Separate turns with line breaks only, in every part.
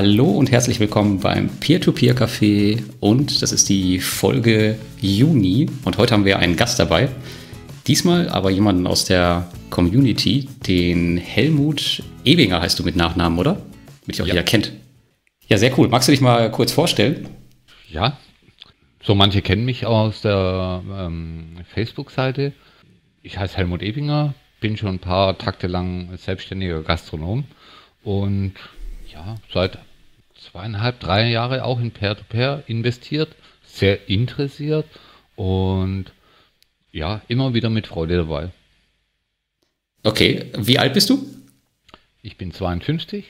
Hallo und herzlich willkommen beim Peer-to-Peer-Café und das ist die Folge Juni und heute haben wir einen Gast dabei. Diesmal aber jemanden aus der Community, den Helmut Ebinger heißt du mit Nachnamen, oder? Damit dich auch ja. jeder kennt. Ja, sehr cool. Magst du dich mal kurz vorstellen?
Ja, so manche kennen mich aus der ähm, Facebook-Seite. Ich heiße Helmut Ebinger, bin schon ein paar Takte lang selbstständiger Gastronom und ja, seit zweieinhalb, drei Jahre auch in Peer-to-Peer -Peer investiert, sehr interessiert und ja, immer wieder mit Freude dabei.
Okay, wie alt bist du?
Ich bin 52.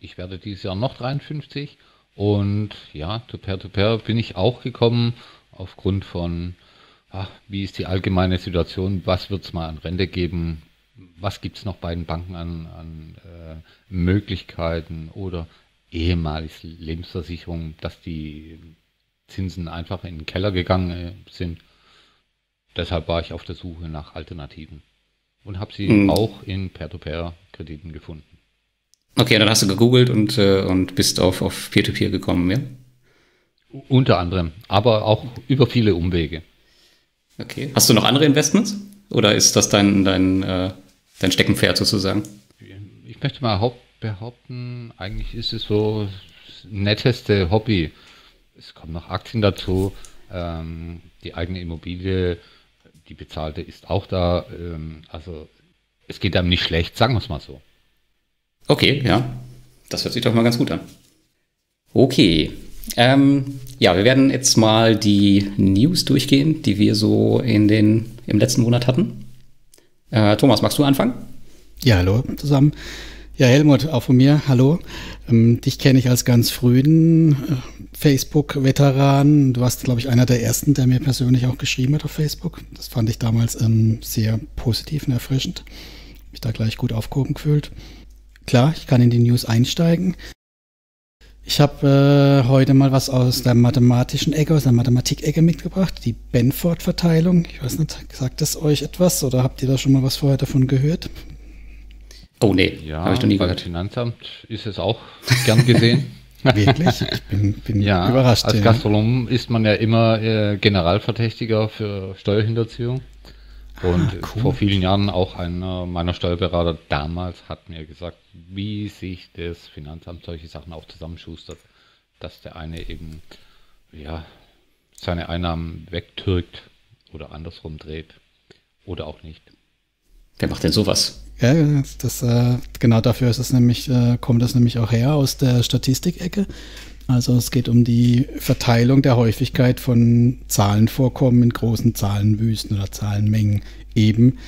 Ich werde dieses Jahr noch 53. Und ja, zu Peer-to-Peer -Peer bin ich auch gekommen aufgrund von, ach, wie ist die allgemeine Situation, was wird es mal an Rente geben, was gibt es noch bei den Banken an, an äh, Möglichkeiten oder ehemalig Lebensversicherung, dass die Zinsen einfach in den Keller gegangen äh, sind. Deshalb war ich auf der Suche nach Alternativen und habe sie mhm. auch in Peer-to-Peer-Krediten gefunden.
Okay, dann hast du gegoogelt und, äh, und bist auf, auf Peer-to-Peer gekommen, ja?
Unter anderem, aber auch über viele Umwege.
Okay. Hast du noch andere Investments? Oder ist das dein, dein äh, dein Steckenpferd sozusagen?
Ich möchte mal behaupten, eigentlich ist es so das netteste Hobby. Es kommen noch Aktien dazu, ähm, die eigene Immobilie, die bezahlte ist auch da. Ähm, also es geht einem nicht schlecht, sagen wir es mal so.
Okay, ja. Das hört sich doch mal ganz gut an. Okay. Ähm, ja, wir werden jetzt mal die News durchgehen, die wir so in den, im letzten Monat hatten. Äh, Thomas, magst du anfangen?
Ja, hallo zusammen. Ja, Helmut, auch von mir, hallo. Ähm, dich kenne ich als ganz frühen äh, Facebook-Veteran. Du warst, glaube ich, einer der ersten, der mir persönlich auch geschrieben hat auf Facebook. Das fand ich damals ähm, sehr positiv und erfrischend. Mich da gleich gut aufgehoben gefühlt. Klar, ich kann in die News einsteigen. Ich habe äh, heute mal was aus der mathematischen Ecke, aus der Mathematik-Ecke mitgebracht, die Benford-Verteilung. Ich weiß nicht, sagt das euch etwas oder habt ihr da schon mal was vorher davon gehört?
Oh nee, ja, habe ich noch nie gehört. Finanzamt ist es auch gern gesehen.
Wirklich? Ich bin, bin ja, überrascht.
Als Gastronom ist man ja immer äh, Generalverdächtiger für Steuerhinterziehung. Und ah, cool. vor vielen Jahren auch einer meiner Steuerberater damals hat mir gesagt, wie sich das Finanzamt solche Sachen auch zusammenschustert, dass der eine eben ja seine Einnahmen wegtürkt oder andersrum dreht oder auch nicht.
Wer macht denn sowas?
Ja, das, äh, genau dafür ist es nämlich, äh, kommt das nämlich auch her aus der Statistikecke. Also es geht um die Verteilung der Häufigkeit von Zahlenvorkommen in großen Zahlenwüsten oder Zahlenmengen eben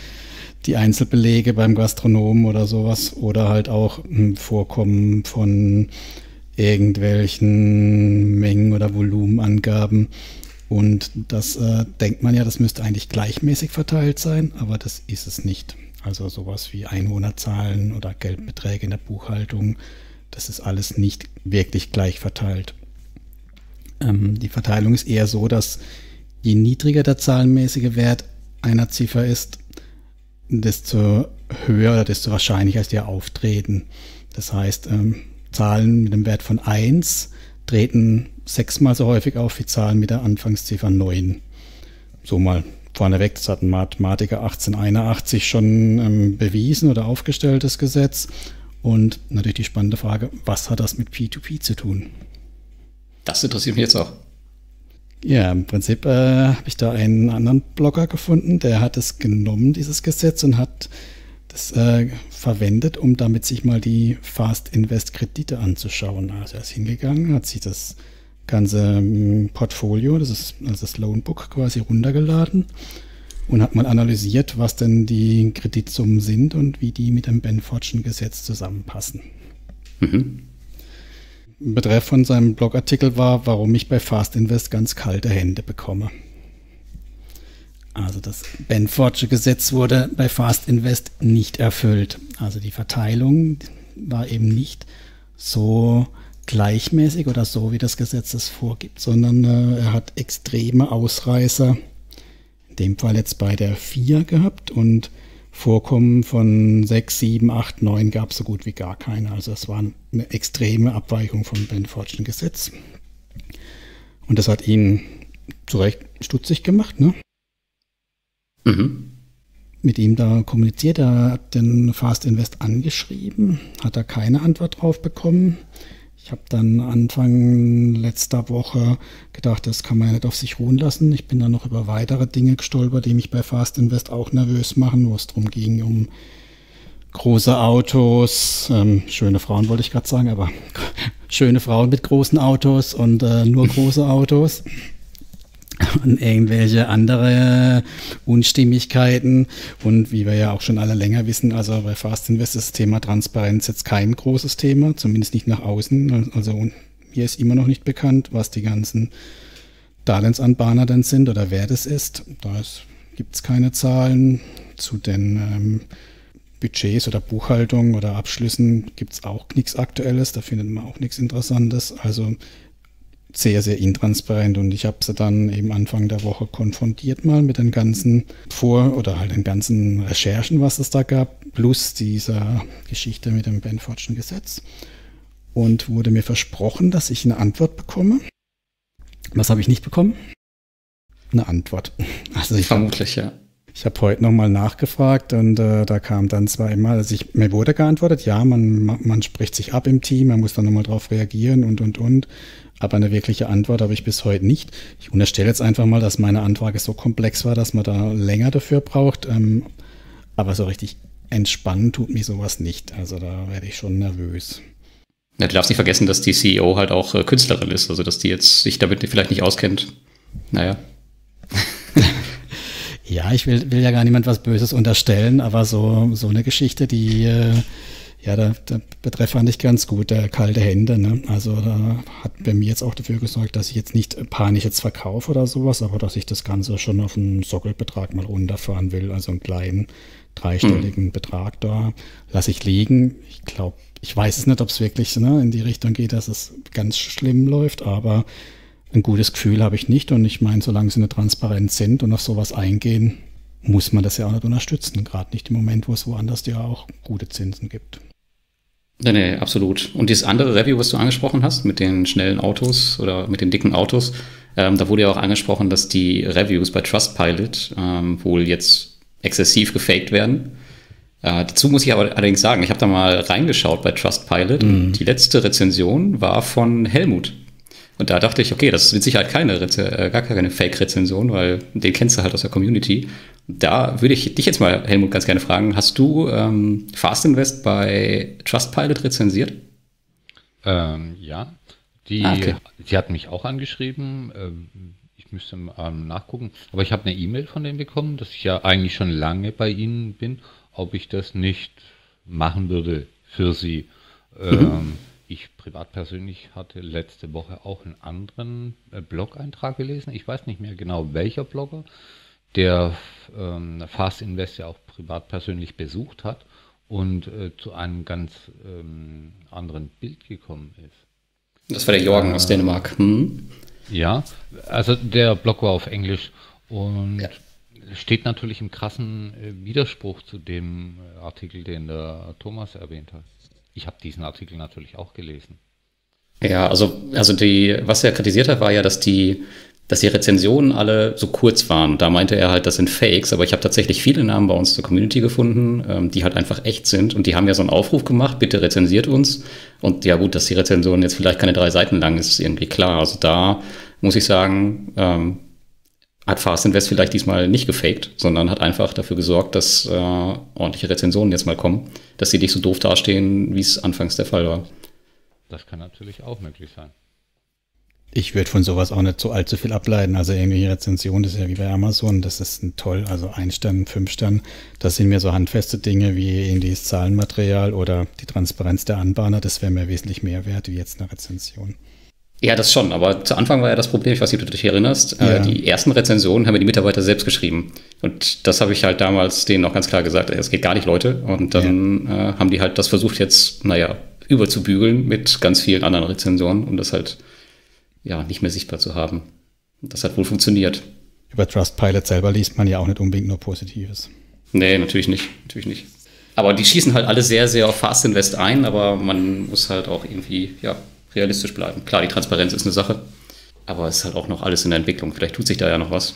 die Einzelbelege beim Gastronomen oder sowas oder halt auch ein Vorkommen von irgendwelchen Mengen oder Volumenangaben. Und das äh, denkt man ja, das müsste eigentlich gleichmäßig verteilt sein, aber das ist es nicht. Also sowas wie Einwohnerzahlen oder Geldbeträge in der Buchhaltung das ist alles nicht wirklich gleich verteilt. Ähm, die Verteilung ist eher so, dass je niedriger der zahlenmäßige Wert einer Ziffer ist, desto höher oder desto wahrscheinlicher ist ihr Auftreten. Das heißt, ähm, Zahlen mit dem Wert von 1 treten sechsmal so häufig auf wie Zahlen mit der Anfangsziffer 9. So mal vorneweg, das hat ein Mathematiker 1881 schon ähm, bewiesen oder aufgestellt, das Gesetz. Und natürlich die spannende Frage, was hat das mit P2P zu tun?
Das interessiert mich jetzt auch.
Ja, im Prinzip äh, habe ich da einen anderen Blogger gefunden, der hat es genommen, dieses Gesetz, und hat das äh, verwendet, um damit sich mal die Fast Invest Kredite anzuschauen. Also er ist hingegangen, hat sich das ganze ähm, Portfolio, das ist also das Loanbook quasi runtergeladen und hat mal analysiert, was denn die Kreditsummen sind und wie die mit dem Benfordschen Gesetz zusammenpassen. Mhm. Betreff von seinem Blogartikel war, warum ich bei Fast Invest ganz kalte Hände bekomme. Also das Benfordsche Gesetz wurde bei Fast Invest nicht erfüllt. Also die Verteilung war eben nicht so gleichmäßig oder so, wie das Gesetz es vorgibt, sondern äh, er hat extreme Ausreißer dem Fall jetzt bei der 4 gehabt und Vorkommen von 6, 7, 8, 9 gab es so gut wie gar keine. Also es war eine extreme Abweichung vom Benfordschen Gesetz. Und das hat ihn zu Recht stutzig gemacht. Ne? Mhm. Mit ihm da kommuniziert, er hat den Fast Invest angeschrieben, hat er keine Antwort drauf bekommen. Ich habe dann Anfang letzter Woche gedacht, das kann man ja nicht auf sich ruhen lassen. Ich bin dann noch über weitere Dinge gestolpert, die mich bei Fast Invest auch nervös machen, wo es darum ging, um große Autos, ähm, schöne Frauen wollte ich gerade sagen, aber schöne Frauen mit großen Autos und äh, nur große Autos und irgendwelche andere Unstimmigkeiten. Und wie wir ja auch schon alle länger wissen, also bei Fast Invest ist das Thema Transparenz jetzt kein großes Thema, zumindest nicht nach außen. Also mir ist immer noch nicht bekannt, was die ganzen Darlehensanbahner denn sind oder wer das ist. Da gibt es keine Zahlen. Zu den ähm, Budgets oder Buchhaltung oder Abschlüssen gibt es auch nichts Aktuelles. Da findet man auch nichts Interessantes. Also sehr, sehr intransparent und ich habe sie dann eben Anfang der Woche konfrontiert mal mit den ganzen Vor- oder halt den ganzen Recherchen, was es da gab, plus dieser Geschichte mit dem Benfordschen Gesetz und wurde mir versprochen, dass ich eine Antwort bekomme. Was habe ich nicht bekommen? Eine Antwort.
Also ich Vermutlich, hab, ja.
Ich habe heute nochmal nachgefragt und äh, da kam dann zwar immer, also ich, mir wurde geantwortet, ja, man, man spricht sich ab im Team, man muss dann nochmal drauf reagieren und, und, und. Aber eine wirkliche Antwort habe ich bis heute nicht. Ich unterstelle jetzt einfach mal, dass meine Anfrage so komplex war, dass man da länger dafür braucht. Ähm, aber so richtig entspannen tut mir sowas nicht. Also da werde ich schon nervös.
Ja, du darfst nicht vergessen, dass die CEO halt auch äh, Künstlerin ist, also dass die jetzt sich damit vielleicht nicht auskennt. Naja.
ja, ich will, will ja gar niemand was Böses unterstellen, aber so, so eine Geschichte, die äh, ja, der, der Betreff fand ich ganz gut, der kalte Hände. Ne? Also da hat bei mir jetzt auch dafür gesorgt, dass ich jetzt nicht panisch jetzt verkaufe oder sowas, aber dass ich das Ganze schon auf einen Sockelbetrag mal runterfahren will, also einen kleinen dreistelligen mhm. Betrag da lasse ich liegen. Ich glaube, ich weiß es nicht, ob es wirklich ne, in die Richtung geht, dass es ganz schlimm läuft, aber ein gutes Gefühl habe ich nicht und ich meine, solange sie eine Transparenz sind und auf sowas eingehen, muss man das ja auch nicht unterstützen, gerade nicht im Moment, wo es woanders ja auch gute Zinsen gibt.
Nee, nee, absolut. Und dieses andere Review, was du angesprochen hast, mit den schnellen Autos oder mit den dicken Autos, ähm, da wurde ja auch angesprochen, dass die Reviews bei Trustpilot ähm, wohl jetzt exzessiv gefaked werden. Äh, dazu muss ich aber allerdings sagen, ich habe da mal reingeschaut bei Trustpilot mhm. und die letzte Rezension war von Helmut. Und da dachte ich, okay, das ist mit Sicherheit keine, äh, gar keine Fake-Rezension, weil den kennst du halt aus der Community. Da würde ich dich jetzt mal, Helmut, ganz gerne fragen, hast du ähm, Fast Invest bei Trustpilot rezensiert?
Ähm, ja, die, ah, okay. die hat mich auch angeschrieben. Ähm, ich müsste ähm, nachgucken. Aber ich habe eine E-Mail von denen bekommen, dass ich ja eigentlich schon lange bei ihnen bin, ob ich das nicht machen würde für sie. Mhm. Ich privat persönlich hatte letzte Woche auch einen anderen äh, Blog-Eintrag gelesen. Ich weiß nicht mehr genau welcher Blogger, der ähm, Fast Invest ja auch privat persönlich besucht hat und äh, zu einem ganz ähm, anderen Bild gekommen ist.
Das war der Jorgen äh, aus Dänemark. Hm.
Ja, also der Blog war auf Englisch und ja. steht natürlich im krassen äh, Widerspruch zu dem äh, Artikel, den der Thomas erwähnt hat. Ich habe diesen Artikel natürlich auch gelesen.
Ja, also, also die, was er kritisiert hat, war ja, dass die, dass die Rezensionen alle so kurz waren. Da meinte er halt, das sind Fakes, aber ich habe tatsächlich viele Namen bei uns zur Community gefunden, ähm, die halt einfach echt sind. Und die haben ja so einen Aufruf gemacht, bitte rezensiert uns. Und ja gut, dass die Rezension jetzt vielleicht keine drei Seiten lang ist, ist irgendwie klar. Also da muss ich sagen, ähm, hat Fast Invest vielleicht diesmal nicht gefaked, sondern hat einfach dafür gesorgt, dass äh, ordentliche Rezensionen jetzt mal kommen, dass sie nicht so doof dastehen, wie es anfangs der Fall war.
Das kann natürlich auch möglich sein.
Ich würde von sowas auch nicht so allzu viel ableiten. Also irgendwelche Rezensionen, das ist ja wie bei Amazon, das ist ein toll, also ein Stern, fünf Stern. Das sind mir so handfeste Dinge wie irgendwie das Zahlenmaterial oder die Transparenz der Anbahner. Das wäre mir wesentlich mehr wert wie jetzt eine Rezension.
Ja, das schon, aber zu Anfang war ja das Problem, ich weiß nicht, ob du dich erinnerst, äh, ja. die ersten Rezensionen haben ja die Mitarbeiter selbst geschrieben. Und das habe ich halt damals denen auch ganz klar gesagt, es geht gar nicht, Leute. Und dann ja. äh, haben die halt das versucht jetzt, naja, überzubügeln mit ganz vielen anderen Rezensionen, um das halt ja nicht mehr sichtbar zu haben. Das hat wohl funktioniert.
Über Trustpilot selber liest man ja auch nicht unbedingt nur Positives.
Nee, natürlich nicht. Natürlich nicht. Aber die schießen halt alle sehr, sehr auf Fast Invest ein, aber man muss halt auch irgendwie ja, realistisch bleiben. Klar, die Transparenz ist eine Sache, aber es ist halt auch noch alles in der Entwicklung. Vielleicht tut sich da ja noch was.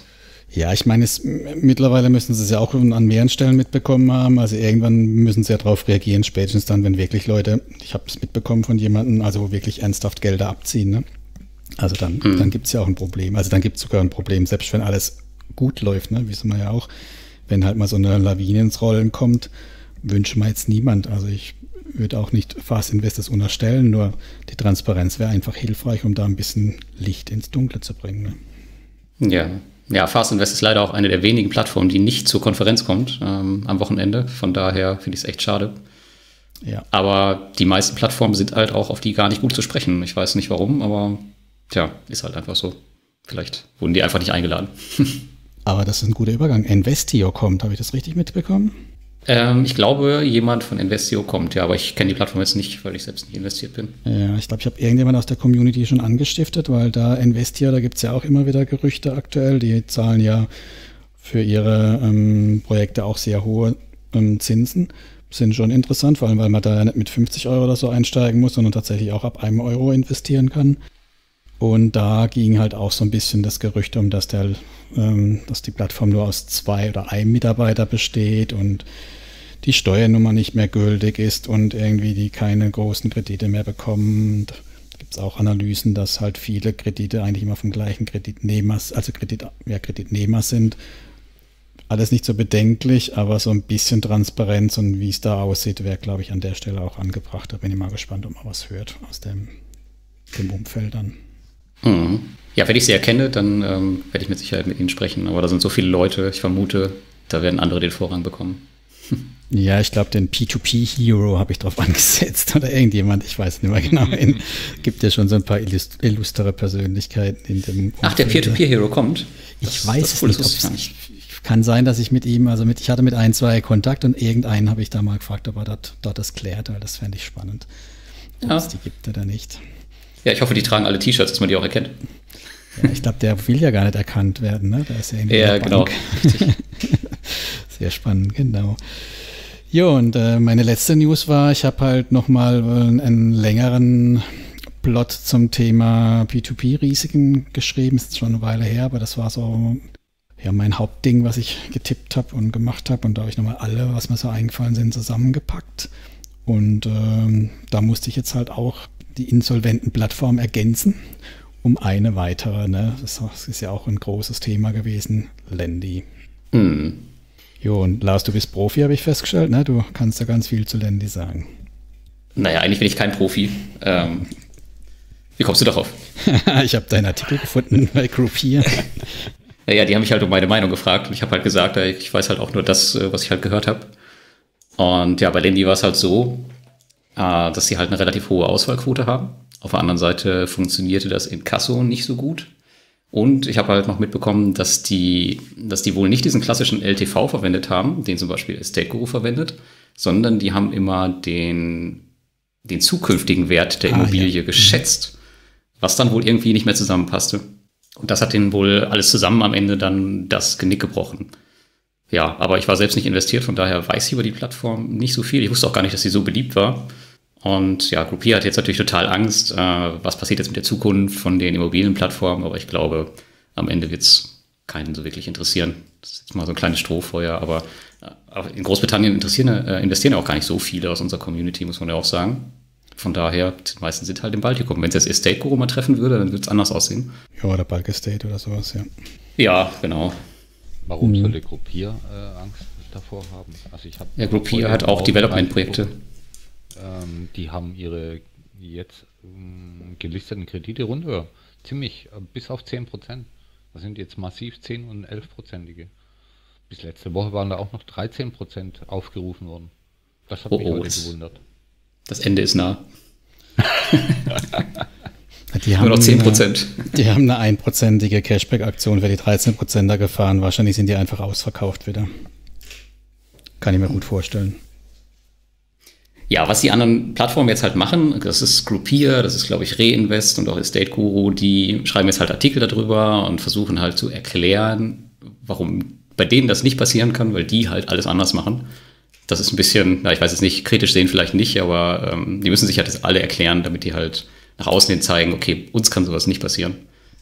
Ja, ich meine, es, mittlerweile müssen sie es ja auch an mehreren Stellen mitbekommen haben. Also irgendwann müssen sie ja darauf reagieren, spätestens dann, wenn wirklich Leute, ich habe es mitbekommen von jemandem, also wirklich ernsthaft Gelder abziehen. Ne? Also dann, mhm. dann gibt es ja auch ein Problem. Also dann gibt es sogar ein Problem, selbst wenn alles gut läuft, ne? wissen wir ja auch, wenn halt mal so eine Lawine ins Rollen kommt, wünsche mir jetzt niemand. Also ich würde auch nicht Fast Investors unterstellen, nur die Transparenz wäre einfach hilfreich, um da ein bisschen Licht ins Dunkle zu bringen.
Ne? Ja, ja, Fast Invest ist leider auch eine der wenigen Plattformen, die nicht zur Konferenz kommt ähm, am Wochenende. Von daher finde ich es echt schade. Ja. Aber die meisten Plattformen sind halt auch auf die gar nicht gut zu sprechen. Ich weiß nicht warum, aber tja, ist halt einfach so. Vielleicht wurden die einfach nicht eingeladen.
aber das ist ein guter Übergang. Investio kommt, habe ich das richtig mitbekommen?
Ähm, ich glaube, jemand von Investio kommt, ja, aber ich kenne die Plattform jetzt nicht, weil ich selbst nicht investiert bin.
Ja, ich glaube, ich habe irgendjemand aus der Community schon angestiftet, weil da Investio, da gibt es ja auch immer wieder Gerüchte aktuell. Die zahlen ja für ihre ähm, Projekte auch sehr hohe ähm, Zinsen. Sind schon interessant, vor allem, weil man da nicht mit 50 Euro oder so einsteigen muss, sondern tatsächlich auch ab einem Euro investieren kann. Und da ging halt auch so ein bisschen das Gerücht um, dass, der, ähm, dass die Plattform nur aus zwei oder einem Mitarbeiter besteht und die Steuernummer nicht mehr gültig ist und irgendwie die keine großen Kredite mehr bekommen. Da gibt es auch Analysen, dass halt viele Kredite eigentlich immer vom gleichen Kreditnehmer, also Kredit, ja, Kreditnehmer sind. Alles nicht so bedenklich, aber so ein bisschen Transparenz und wie es da aussieht, wäre, glaube ich, an der Stelle auch angebracht. Da bin ich mal gespannt, ob man was hört aus dem, dem Umfeld dann.
Mhm. Ja, wenn ich sie erkenne, dann ähm, werde ich mit Sicherheit mit ihnen sprechen. Aber da sind so viele Leute, ich vermute, da werden andere den Vorrang bekommen.
Ja, ich glaube, den P2P-Hero habe ich drauf angesetzt oder irgendjemand, ich weiß nicht mehr genau. Es gibt ja schon so ein paar illust illustre Persönlichkeiten in dem.
Umfeld. Ach, der Peer-to-Peer-Hero kommt?
Ich das, weiß das es nicht. Ob nicht. Kann sein, dass ich mit ihm, also mit, ich hatte mit ein, zwei Kontakt und irgendeinen habe ich da mal gefragt, ob er dort, dort das klärt, weil das fände ich spannend. Ob ja. es die gibt oder nicht.
Ja, ich hoffe, die tragen alle T-Shirts, dass man die auch erkennt.
Ja, ich glaube, der will ja gar nicht erkannt werden, ne? Da ist ja,
ja genau.
Sehr spannend, genau. Jo, und äh, meine letzte News war, ich habe halt nochmal äh, einen längeren Plot zum Thema P2P-Risiken geschrieben. Ist schon eine Weile her, aber das war so ja mein Hauptding, was ich getippt habe und gemacht habe. Und da habe ich nochmal alle, was mir so eingefallen sind, zusammengepackt. Und ähm, da musste ich jetzt halt auch die insolventen Plattformen ergänzen um eine weitere. Ne? Das ist ja auch ein großes Thema gewesen, Landy. Mhm. Jo, und Lars, du bist Profi, habe ich festgestellt. Ne? Du kannst ja ganz viel zu Landy sagen.
Naja, eigentlich bin ich kein Profi. Ähm, wie kommst du darauf?
ich habe deinen Artikel gefunden bei Groupier.
naja, die haben mich halt um meine Meinung gefragt und ich habe halt gesagt, ich weiß halt auch nur das, äh, was ich halt gehört habe. Und ja, bei Landy war es halt so, dass sie halt eine relativ hohe Auswahlquote haben. Auf der anderen Seite funktionierte das in Kasso nicht so gut. Und ich habe halt noch mitbekommen, dass die, dass die wohl nicht diesen klassischen LTV verwendet haben, den zum Beispiel Estate Guru verwendet, sondern die haben immer den, den zukünftigen Wert der ah, Immobilie ja. geschätzt, was dann wohl irgendwie nicht mehr zusammenpasste. Und das hat denen wohl alles zusammen am Ende dann das Genick gebrochen. Ja, aber ich war selbst nicht investiert, von daher weiß ich über die Plattform nicht so viel. Ich wusste auch gar nicht, dass sie so beliebt war. Und ja, Groupier hat jetzt natürlich total Angst, äh, was passiert jetzt mit der Zukunft von den Immobilienplattformen, aber ich glaube, am Ende wird es keinen so wirklich interessieren. Das ist jetzt mal so ein kleines Strohfeuer, aber äh, in Großbritannien interessieren, äh, investieren ja auch gar nicht so viele aus unserer Community, muss man ja auch sagen. Von daher, die meisten sind halt im Baltikum. Wenn es jetzt Estate Guru mal treffen würde, dann würde es anders aussehen.
Ja, oder Balk Estate oder sowas, ja.
Ja, genau.
Warum mhm. sollte Groupier äh, Angst davor haben?
Also ich ja, Groupier hat auch Development-Projekte
ähm, die haben ihre jetzt ähm, gelisteten Kredite runter. Ziemlich, äh, bis auf 10 Prozent. Das sind jetzt massiv 10 und 11 Prozentige. Bis letzte Woche waren da auch noch 13 Prozent aufgerufen worden.
Das hat oh, mich oh, heute gewundert. Das Ende ist nah.
die haben Nur noch 10 Prozent. Die haben eine einprozentige Cashback-Aktion für die 13 Prozenter gefahren. Wahrscheinlich sind die einfach ausverkauft wieder. Kann ich mir gut vorstellen.
Ja, was die anderen Plattformen jetzt halt machen, das ist Groupier, das ist, glaube ich, Reinvest und auch Estate Guru, die schreiben jetzt halt Artikel darüber und versuchen halt zu erklären, warum bei denen das nicht passieren kann, weil die halt alles anders machen. Das ist ein bisschen, na, ich weiß jetzt nicht, kritisch sehen vielleicht nicht, aber ähm, die müssen sich halt das alle erklären, damit die halt nach außen hin zeigen, okay, uns kann sowas nicht passieren.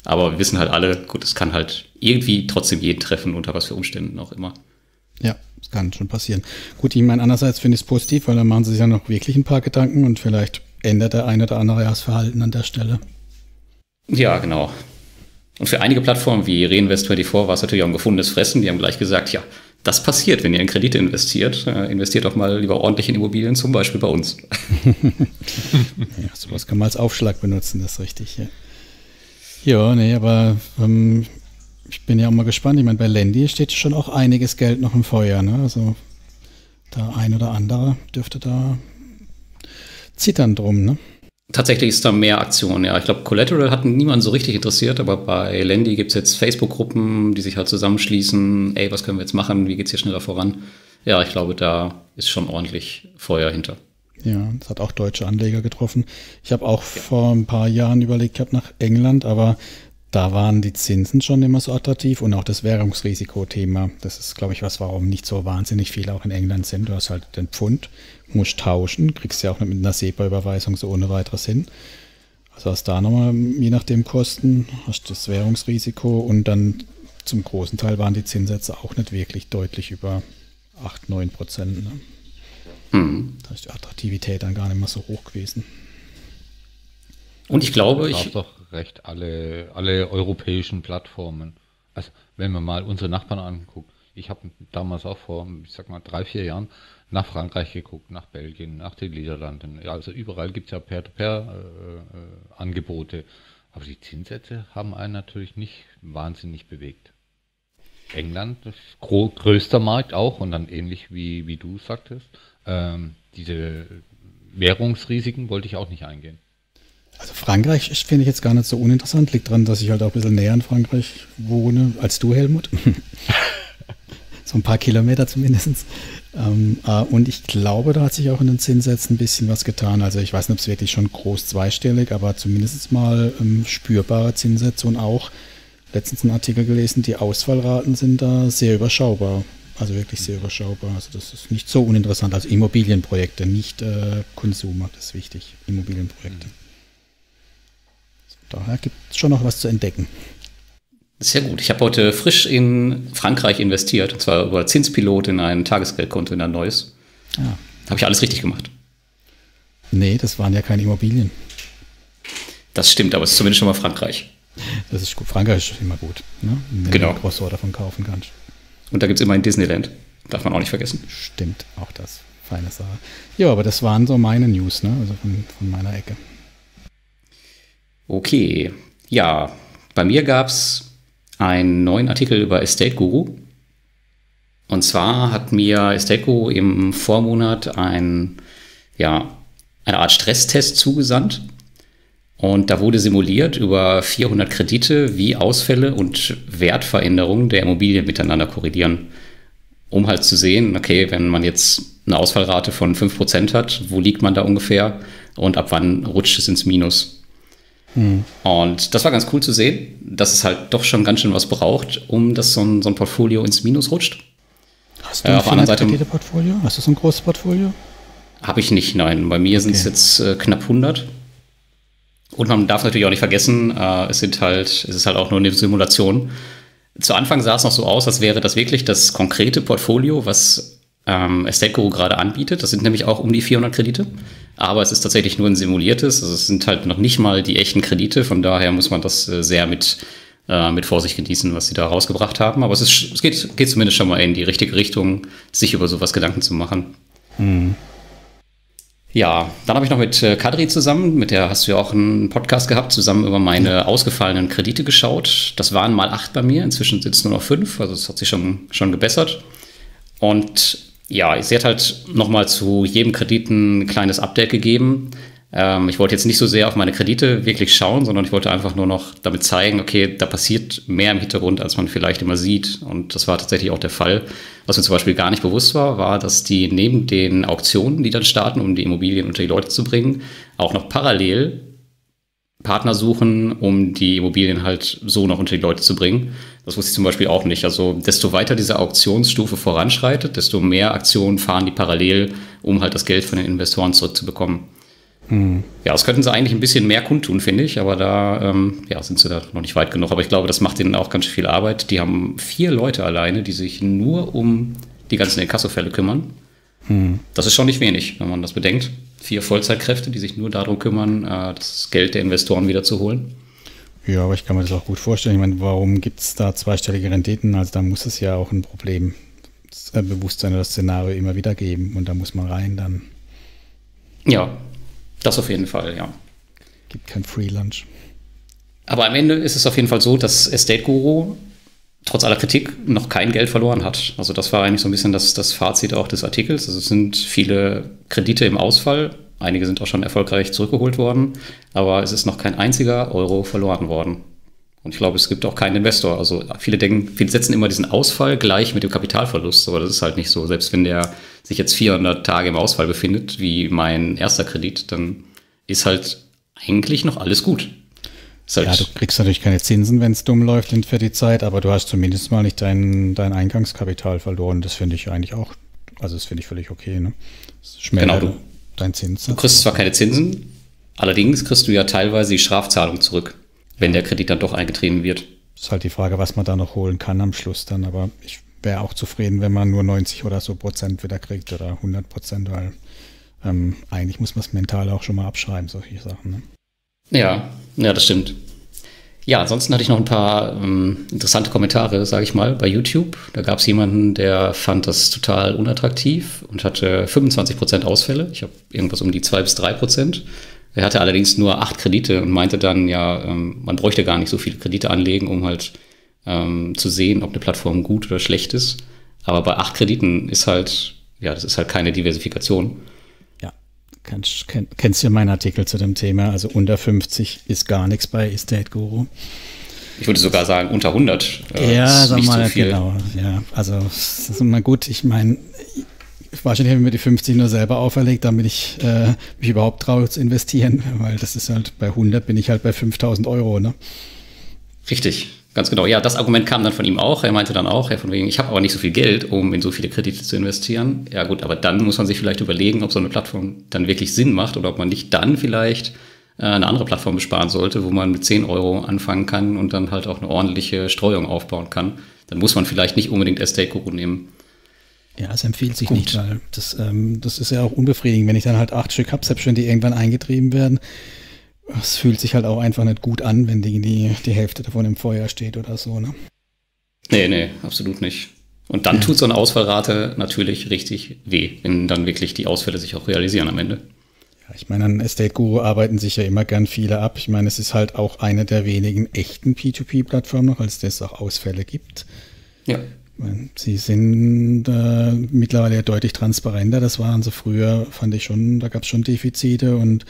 Aber wir wissen halt alle, gut, es kann halt irgendwie trotzdem jeden treffen, unter was für Umständen auch immer.
Ja, das kann schon passieren. Gut, ich meine, andererseits finde ich es positiv, weil dann machen sie sich ja noch wirklich ein paar Gedanken und vielleicht ändert der eine oder andere das Verhalten an der Stelle.
Ja, genau. Und für einige Plattformen wie Reinvest24 war es natürlich auch ein gefundenes Fressen. Die haben gleich gesagt, ja, das passiert, wenn ihr in Kredite investiert. Äh, investiert doch mal lieber ordentlich in Immobilien, zum Beispiel bei uns.
ja, sowas kann man als Aufschlag benutzen, das ist richtig. Ja, ja nee, aber ähm, ich bin ja auch mal gespannt. Ich meine, bei Lendi steht schon auch einiges Geld noch im Feuer. Ne? Also der ein oder andere dürfte da zittern drum. Ne?
Tatsächlich ist da mehr Aktion, ja. Ich glaube, Collateral hat niemand so richtig interessiert, aber bei Lendi gibt es jetzt Facebook-Gruppen, die sich halt zusammenschließen. Ey, was können wir jetzt machen? Wie geht es hier schneller voran? Ja, ich glaube, da ist schon ordentlich Feuer hinter.
Ja, das hat auch deutsche Anleger getroffen. Ich habe auch ja. vor ein paar Jahren überlegt gehabt nach England, aber da waren die Zinsen schon immer so attraktiv und auch das Währungsrisikothema. Das ist, glaube ich, was, warum nicht so wahnsinnig viele auch in England sind. Du hast halt den Pfund, musst tauschen, kriegst ja auch mit einer SEPA-Überweisung so ohne weiteres hin. Also hast da nochmal, je nachdem Kosten, hast das Währungsrisiko und dann zum großen Teil waren die Zinssätze auch nicht wirklich deutlich über 8, 9 Prozent. Ne? Mhm. Da ist die Attraktivität dann gar nicht mehr so hoch gewesen.
Und ich glaube, ich.
doch recht alle, alle europäischen Plattformen. Also, wenn man mal unsere Nachbarn anguckt. Ich habe damals auch vor, ich sag mal, drei, vier Jahren nach Frankreich geguckt, nach Belgien, nach den Niederlanden. Ja, also überall gibt es ja Peer-to-Peer-Angebote. Äh, äh, Aber die Zinssätze haben einen natürlich nicht wahnsinnig bewegt. England, größter Markt auch und dann ähnlich wie, wie du sagtest, ähm, diese Währungsrisiken wollte ich auch nicht eingehen.
Also Frankreich finde ich jetzt gar nicht so uninteressant. Liegt daran, dass ich halt auch ein bisschen näher in Frankreich wohne als du, Helmut. so ein paar Kilometer zumindest. Ähm, äh, und ich glaube, da hat sich auch in den Zinssätzen ein bisschen was getan. Also ich weiß nicht, ob es wirklich schon groß zweistellig, aber zumindest mal ähm, spürbare Zinssätze und auch letztens einen Artikel gelesen, die Ausfallraten sind da sehr überschaubar. Also wirklich sehr überschaubar. Also das ist nicht so uninteressant. Also Immobilienprojekte, nicht äh, Konsumer, das ist wichtig. Immobilienprojekte. Mhm. Daher gibt es schon noch was zu entdecken.
Sehr gut. Ich habe heute frisch in Frankreich investiert, und zwar über Zinspilot in ein Tagesgeldkonto in ein neues. Ja. Habe ich alles richtig gemacht?
Nee, das waren ja keine Immobilien.
Das stimmt, aber es ist zumindest schon mal Frankreich.
Das ist gut. Frankreich ist immer gut, ne? wenn
genau.
du Croissant davon kaufen kannst.
Und da gibt es immer ein Disneyland. Darf man auch nicht vergessen.
Stimmt, auch das. Feine Sache. Ja, aber das waren so meine News, ne? also von, von meiner Ecke.
Okay, ja, bei mir gab es einen neuen Artikel über Estate Guru. Und zwar hat mir Estate Guru im Vormonat ein, ja, eine Art Stresstest zugesandt. Und da wurde simuliert über 400 Kredite, wie Ausfälle und Wertveränderungen der Immobilien miteinander korrelieren. Um halt zu sehen, okay, wenn man jetzt eine Ausfallrate von 5% hat, wo liegt man da ungefähr und ab wann rutscht es ins Minus? Mhm. Und das war ganz cool zu sehen, dass es halt doch schon ganz schön was braucht, um dass so ein, so ein Portfolio ins Minus rutscht.
Hast du äh, auf der anderen Seite Portfolio? Hast du so ein großes Portfolio?
Habe ich nicht, nein. Bei mir okay. sind es jetzt äh, knapp 100. Und man darf natürlich auch nicht vergessen, äh, es sind halt, es ist halt auch nur eine Simulation. Zu Anfang sah es noch so aus, als wäre das wirklich das konkrete Portfolio, was ähm, Estate Guru gerade anbietet. Das sind nämlich auch um die 400 Kredite. Aber es ist tatsächlich nur ein simuliertes. Also es sind halt noch nicht mal die echten Kredite. Von daher muss man das äh, sehr mit, äh, mit Vorsicht genießen, was sie da rausgebracht haben. Aber es, ist, es geht, geht zumindest schon mal in die richtige Richtung, sich über sowas Gedanken zu machen. Mhm. Ja, dann habe ich noch mit äh, Kadri zusammen, mit der hast du ja auch einen Podcast gehabt, zusammen über meine ausgefallenen Kredite geschaut. Das waren mal acht bei mir, inzwischen sind es nur noch fünf, also es hat sich schon, schon gebessert. Und ja, sie hat halt nochmal zu jedem Kredit ein kleines Update gegeben. Ähm, ich wollte jetzt nicht so sehr auf meine Kredite wirklich schauen, sondern ich wollte einfach nur noch damit zeigen, okay, da passiert mehr im Hintergrund, als man vielleicht immer sieht. Und das war tatsächlich auch der Fall. Was mir zum Beispiel gar nicht bewusst war, war, dass die neben den Auktionen, die dann starten, um die Immobilien unter die Leute zu bringen, auch noch parallel Partner suchen, um die Immobilien halt so noch unter die Leute zu bringen. Das wusste ich zum Beispiel auch nicht. Also desto weiter diese Auktionsstufe voranschreitet, desto mehr Aktionen fahren die parallel, um halt das Geld von den Investoren zurückzubekommen. Hm. Ja, das könnten sie eigentlich ein bisschen mehr kundtun, finde ich, aber da ähm, ja, sind sie da noch nicht weit genug. Aber ich glaube, das macht ihnen auch ganz viel Arbeit. Die haben vier Leute alleine, die sich nur um die ganzen Inkassofälle kümmern. Hm. Das ist schon nicht wenig, wenn man das bedenkt. Vier Vollzeitkräfte, die sich nur darum kümmern, äh, das Geld der Investoren wieder zu holen.
Ja, aber ich kann mir das auch gut vorstellen. Ich meine, warum gibt es da zweistellige Renditen? Also da muss es ja auch ein Problem, das Bewusstsein oder das Szenario immer wieder geben und da muss man rein dann.
Ja, das auf jeden Fall, ja.
Gibt kein Free Lunch.
Aber am Ende ist es auf jeden Fall so, dass Estate Guru trotz aller Kritik noch kein Geld verloren hat. Also das war eigentlich so ein bisschen das, das Fazit auch des Artikels. Also es sind viele Kredite im Ausfall. Einige sind auch schon erfolgreich zurückgeholt worden, aber es ist noch kein einziger Euro verloren worden. Und ich glaube, es gibt auch keinen Investor. Also viele denken, viele setzen immer diesen Ausfall gleich mit dem Kapitalverlust, aber das ist halt nicht so. Selbst wenn der sich jetzt 400 Tage im Ausfall befindet, wie mein erster Kredit, dann ist halt eigentlich noch alles gut.
Halt ja, du kriegst natürlich keine Zinsen, wenn es dumm läuft für die Zeit, aber du hast zumindest mal nicht dein, dein Eingangskapital verloren. Das finde ich eigentlich auch, also das finde ich völlig okay. Ne?
genau, du, dein Zins. Du kriegst zwar keine Zinsen, allerdings kriegst du ja teilweise die Strafzahlung zurück wenn der Kredit dann doch eingetreten wird.
Ist halt die Frage, was man da noch holen kann am Schluss dann. Aber ich wäre auch zufrieden, wenn man nur 90 oder so Prozent wieder kriegt oder 100 Prozent, weil ähm, eigentlich muss man es mental auch schon mal abschreiben, solche Sachen. Ne?
Ja, ja, das stimmt. Ja, ansonsten hatte ich noch ein paar ähm, interessante Kommentare, sage ich mal, bei YouTube. Da gab es jemanden, der fand das total unattraktiv und hatte 25% Ausfälle. Ich habe irgendwas um die 2 bis 3 Prozent. Er hatte allerdings nur acht Kredite und meinte dann, ja, ähm, man bräuchte gar nicht so viele Kredite anlegen, um halt ähm, zu sehen, ob eine Plattform gut oder schlecht ist. Aber bei acht Krediten ist halt, ja, das ist halt keine Diversifikation.
Ja, kennst, kenn, kennst du meinen Artikel zu dem Thema. Also unter 50 ist gar nichts bei Estate Guru.
Ich würde sogar sagen, unter 100.
Äh, ja, sag mal, so genau. Ja, also, das ist mal gut. Ich meine, wahrscheinlich habe ich mir die 50 nur selber auferlegt, damit ich äh, mich überhaupt traue zu investieren, weil das ist halt bei 100 bin ich halt bei 5000 Euro, ne?
Richtig, ganz genau. Ja, das Argument kam dann von ihm auch. Er meinte dann auch, ja, von wegen, ich habe aber nicht so viel Geld, um in so viele Kredite zu investieren. Ja gut, aber dann muss man sich vielleicht überlegen, ob so eine Plattform dann wirklich Sinn macht oder ob man nicht dann vielleicht äh, eine andere Plattform besparen sollte, wo man mit 10 Euro anfangen kann und dann halt auch eine ordentliche Streuung aufbauen kann. Dann muss man vielleicht nicht unbedingt Estate Guru nehmen.
Ja, es empfiehlt sich Gut. nicht, weil das, ähm, das ist ja auch unbefriedigend, wenn ich dann halt acht Stück habe, selbst wenn die irgendwann eingetrieben werden. Es fühlt sich halt auch einfach nicht gut an, wenn die, die, die Hälfte davon im Feuer steht oder so, ne?
Nee, nee, absolut nicht. Und dann ja. tut so eine Ausfallrate natürlich richtig weh, wenn dann wirklich die Ausfälle sich auch realisieren am Ende.
Ja, ich meine, an Estate Guru arbeiten sich ja immer gern viele ab. Ich meine, es ist halt auch eine der wenigen echten P2P-Plattformen noch, als es auch Ausfälle gibt. Ja. Sie sind äh, mittlerweile deutlich transparenter. Das waren sie früher, fand ich schon, da gab es schon Defizite und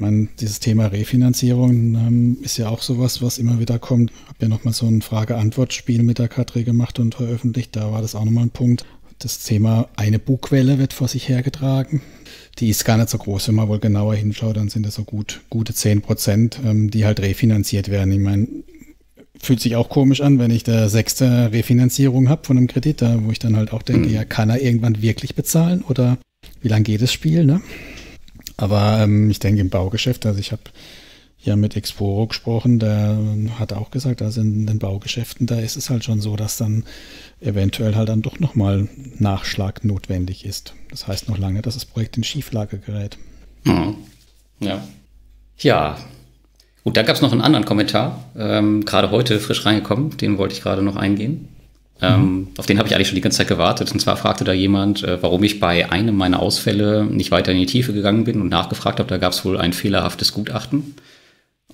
man, dieses Thema Refinanzierung ähm, ist ja auch sowas, was immer wieder kommt. Ich habe ja nochmal so ein Frage-Antwort-Spiel mit der Katri gemacht und veröffentlicht. Da war das auch nochmal ein Punkt. Das Thema eine Bugwelle wird vor sich hergetragen. Die ist gar nicht so groß. Wenn man wohl genauer hinschaut, dann sind das so gut, gute 10 Prozent, ähm, die halt refinanziert werden. Ich meine, fühlt sich auch komisch an, wenn ich da sechste Refinanzierung habe von einem Kredit, da, wo ich dann halt auch denke, mhm. ja, kann er irgendwann wirklich bezahlen oder wie lange geht das Spiel, ne? Aber ähm, ich denke im Baugeschäft, also ich habe ja mit Exporo gesprochen, der hat auch gesagt, also in den Baugeschäften, da ist es halt schon so, dass dann eventuell halt dann doch nochmal Nachschlag notwendig ist. Das heißt noch lange, dass das Projekt in Schieflage gerät.
Mhm. Ja. Ja, Gut, da gab es noch einen anderen Kommentar, ähm, gerade heute frisch reingekommen, den wollte ich gerade noch eingehen. Ähm, mhm. Auf den habe ich eigentlich schon die ganze Zeit gewartet. Und zwar fragte da jemand, äh, warum ich bei einem meiner Ausfälle nicht weiter in die Tiefe gegangen bin und nachgefragt habe. Da gab es wohl ein fehlerhaftes Gutachten.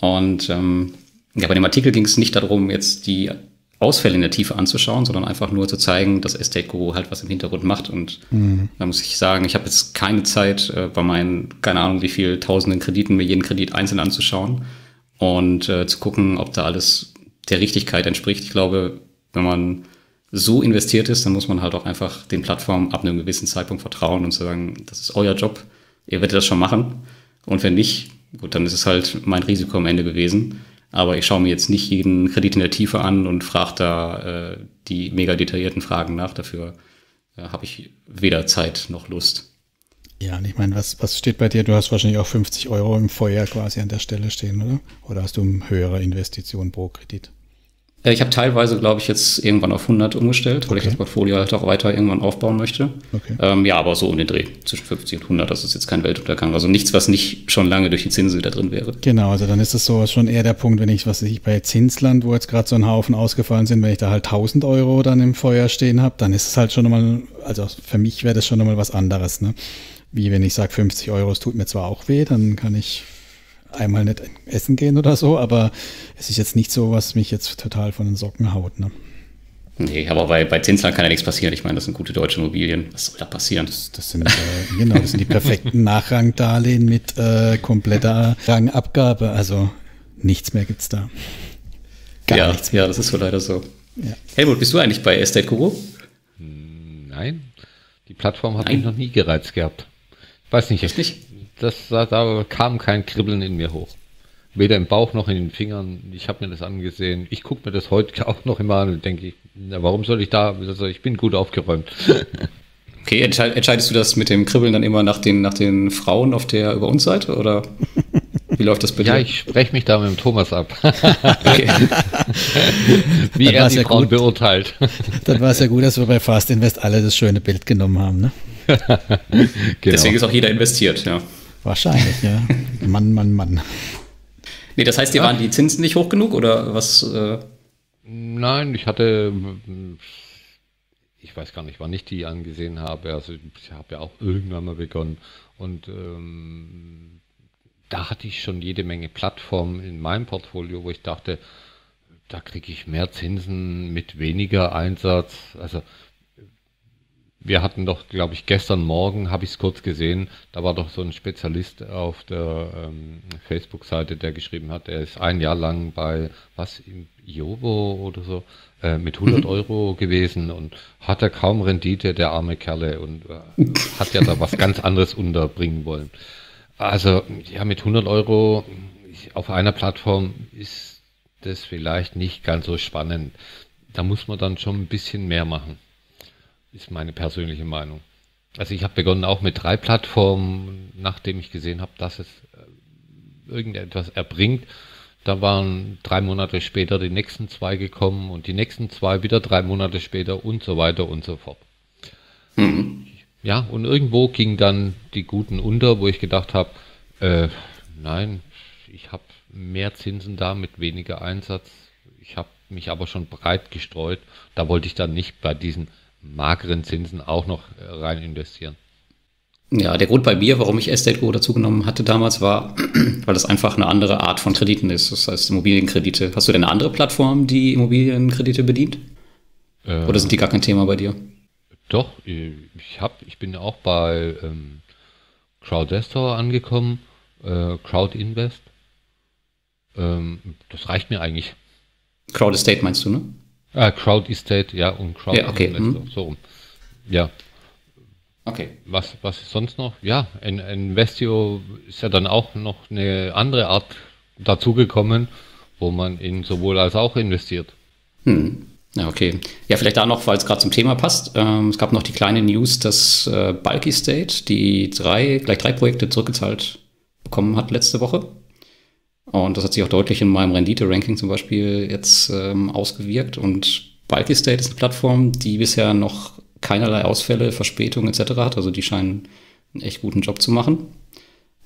Und ähm, ja, bei dem Artikel ging es nicht darum, jetzt die Ausfälle in der Tiefe anzuschauen, sondern einfach nur zu zeigen, dass Estate Guru halt was im Hintergrund macht. Und mhm. da muss ich sagen, ich habe jetzt keine Zeit, äh, bei meinen, keine Ahnung, wie viel tausenden Krediten mir jeden Kredit einzeln anzuschauen und äh, zu gucken, ob da alles der Richtigkeit entspricht. Ich glaube, wenn man so investiert ist, dann muss man halt auch einfach den Plattformen ab einem gewissen Zeitpunkt vertrauen und sagen, das ist euer Job, ihr werdet das schon machen. Und wenn nicht, gut, dann ist es halt mein Risiko am Ende gewesen. Aber ich schaue mir jetzt nicht jeden Kredit in der Tiefe an und frage da äh, die mega detaillierten Fragen nach. Dafür äh, habe ich weder Zeit noch Lust.
Ja, und ich meine, was, was steht bei dir? Du hast wahrscheinlich auch 50 Euro im Feuer quasi an der Stelle stehen, oder? Oder hast du höhere Investitionen pro Kredit?
Äh, ich habe teilweise, glaube ich, jetzt irgendwann auf 100 umgestellt, weil
Okay.
ich das Portfolio halt auch weiter irgendwann aufbauen möchte.
Okay.
Ähm, ja, aber so um den Dreh. Zwischen 50 und 100, das ist jetzt kein Weltuntergang. Also nichts, was nicht schon lange durch die Zinsen wieder drin wäre.
Genau, also dann ist es so schon eher der Punkt, wenn ich, was ich, bei Zinsland, wo jetzt gerade so ein Haufen ausgefallen sind, wenn ich da halt 1000 Euro dann im Feuer stehen habe, dann ist es halt schon nochmal, also für mich wäre das schon nochmal was anderes, ne? Wie wenn ich sage 50 Euro, es tut mir zwar auch weh, dann kann ich einmal nicht essen gehen oder so, aber es ist jetzt nicht so, was mich jetzt total von den Socken haut, ne?
Nee, aber bei, bei Zinsland kann ja nichts passieren. Ich meine, das sind gute deutsche Immobilien. Was soll da passieren?
Das, das sind, äh, genau, das sind die perfekten Nachrangdarlehen mit äh, kompletter Rangabgabe, also nichts mehr gibt's da. Gar
ja,
nichts mehr.
ja, das ist so leider so.
Ja.
Helmut, bist du eigentlich bei Estate Guru?
Nein, die Plattform hat
Nein.
mich noch nie gereizt gehabt. Weiß nicht,
Echt nicht?
Das, da, da kam kein Kribbeln in mir hoch. Weder im Bauch noch in den Fingern. Ich habe mir das angesehen. Ich gucke mir das heute auch noch immer an und denke, na, warum soll ich da? Also ich bin gut aufgeräumt.
Okay, entscheid, entscheidest du das mit dem Kribbeln dann immer nach den, nach den Frauen auf der Über uns Seite oder wie läuft das bei dir?
ja, ich spreche mich da mit dem Thomas ab,
okay.
wie
Dann
er die
ja
Frauen
gut.
beurteilt.
Dann war es ja gut, dass wir bei Fast Invest alle das schöne Bild genommen haben, ne?
genau.
Deswegen ist auch jeder investiert, ja.
Wahrscheinlich, ja. Mann, Mann, Mann.
Nee, das heißt, dir waren die Zinsen nicht hoch genug oder was? Äh,
Nein, ich hatte, ich weiß gar nicht, wann ich die angesehen habe. Also ich habe ja auch irgendwann mal begonnen und ähm, da hatte ich schon jede Menge Plattformen in meinem Portfolio, wo ich dachte, da kriege ich mehr Zinsen mit weniger Einsatz. Also wir hatten doch, glaube ich, gestern Morgen, habe ich es kurz gesehen, da war doch so ein Spezialist auf der ähm, Facebook-Seite, der geschrieben hat, er ist ein Jahr lang bei, was, im Iobo oder so, äh, mit 100 Euro gewesen und hatte kaum Rendite, der arme Kerle, und äh, hat ja da was ganz anderes unterbringen wollen. Also, ja, mit 100 Euro auf einer Plattform ist das vielleicht nicht ganz so spannend. Da muss man dann schon ein bisschen mehr machen ist meine persönliche Meinung. Also ich habe begonnen auch mit drei Plattformen, nachdem ich gesehen habe, dass es äh, irgendetwas erbringt. Da waren drei Monate später die nächsten zwei gekommen und die nächsten zwei wieder drei Monate später und so weiter und so fort. Ja, und irgendwo ging dann die Guten unter, wo ich gedacht habe, äh, nein, ich habe mehr Zinsen da mit weniger Einsatz. Ich habe mich aber schon breit gestreut. Da wollte ich dann nicht bei diesen mageren Zinsen auch noch äh, rein investieren.
ja, der Grund bei mir, warum ich Estate Guru dazu genommen hatte damals, war, weil das einfach eine andere Art von Krediten ist. Das heißt Immobilienkredite. Hast du denn eine andere Plattform, die Immobilienkredite bedient?
Äh,
Oder sind die gar kein Thema bei dir?
Doch, äh, ich hab, ich bin auch bei ähm, Crowdestor angekommen, äh, Crowd Invest. Ähm, das reicht mir eigentlich.
Crowd Estate meinst du, ne?
Ah, Crowd Estate, ja, und Crowd
Ja, okay,
Investor, so rum. Ja,
Okay.
was, was ist sonst noch? Ja, in, Investio ist ja dann auch noch eine andere Art dazugekommen, wo man in sowohl als auch investiert.
Hm. Ja, okay. Ja, vielleicht da noch, weil es gerade zum Thema passt. Ähm, es gab noch die kleine News, dass äh, Bulky State die drei, gleich drei Projekte zurückgezahlt bekommen hat letzte Woche. Und das hat sich auch deutlich in meinem Rendite-Ranking zum Beispiel jetzt ähm, ausgewirkt. Und Bulky State ist eine Plattform, die bisher noch keinerlei Ausfälle, Verspätungen etc. hat. Also die scheinen einen echt guten Job zu machen.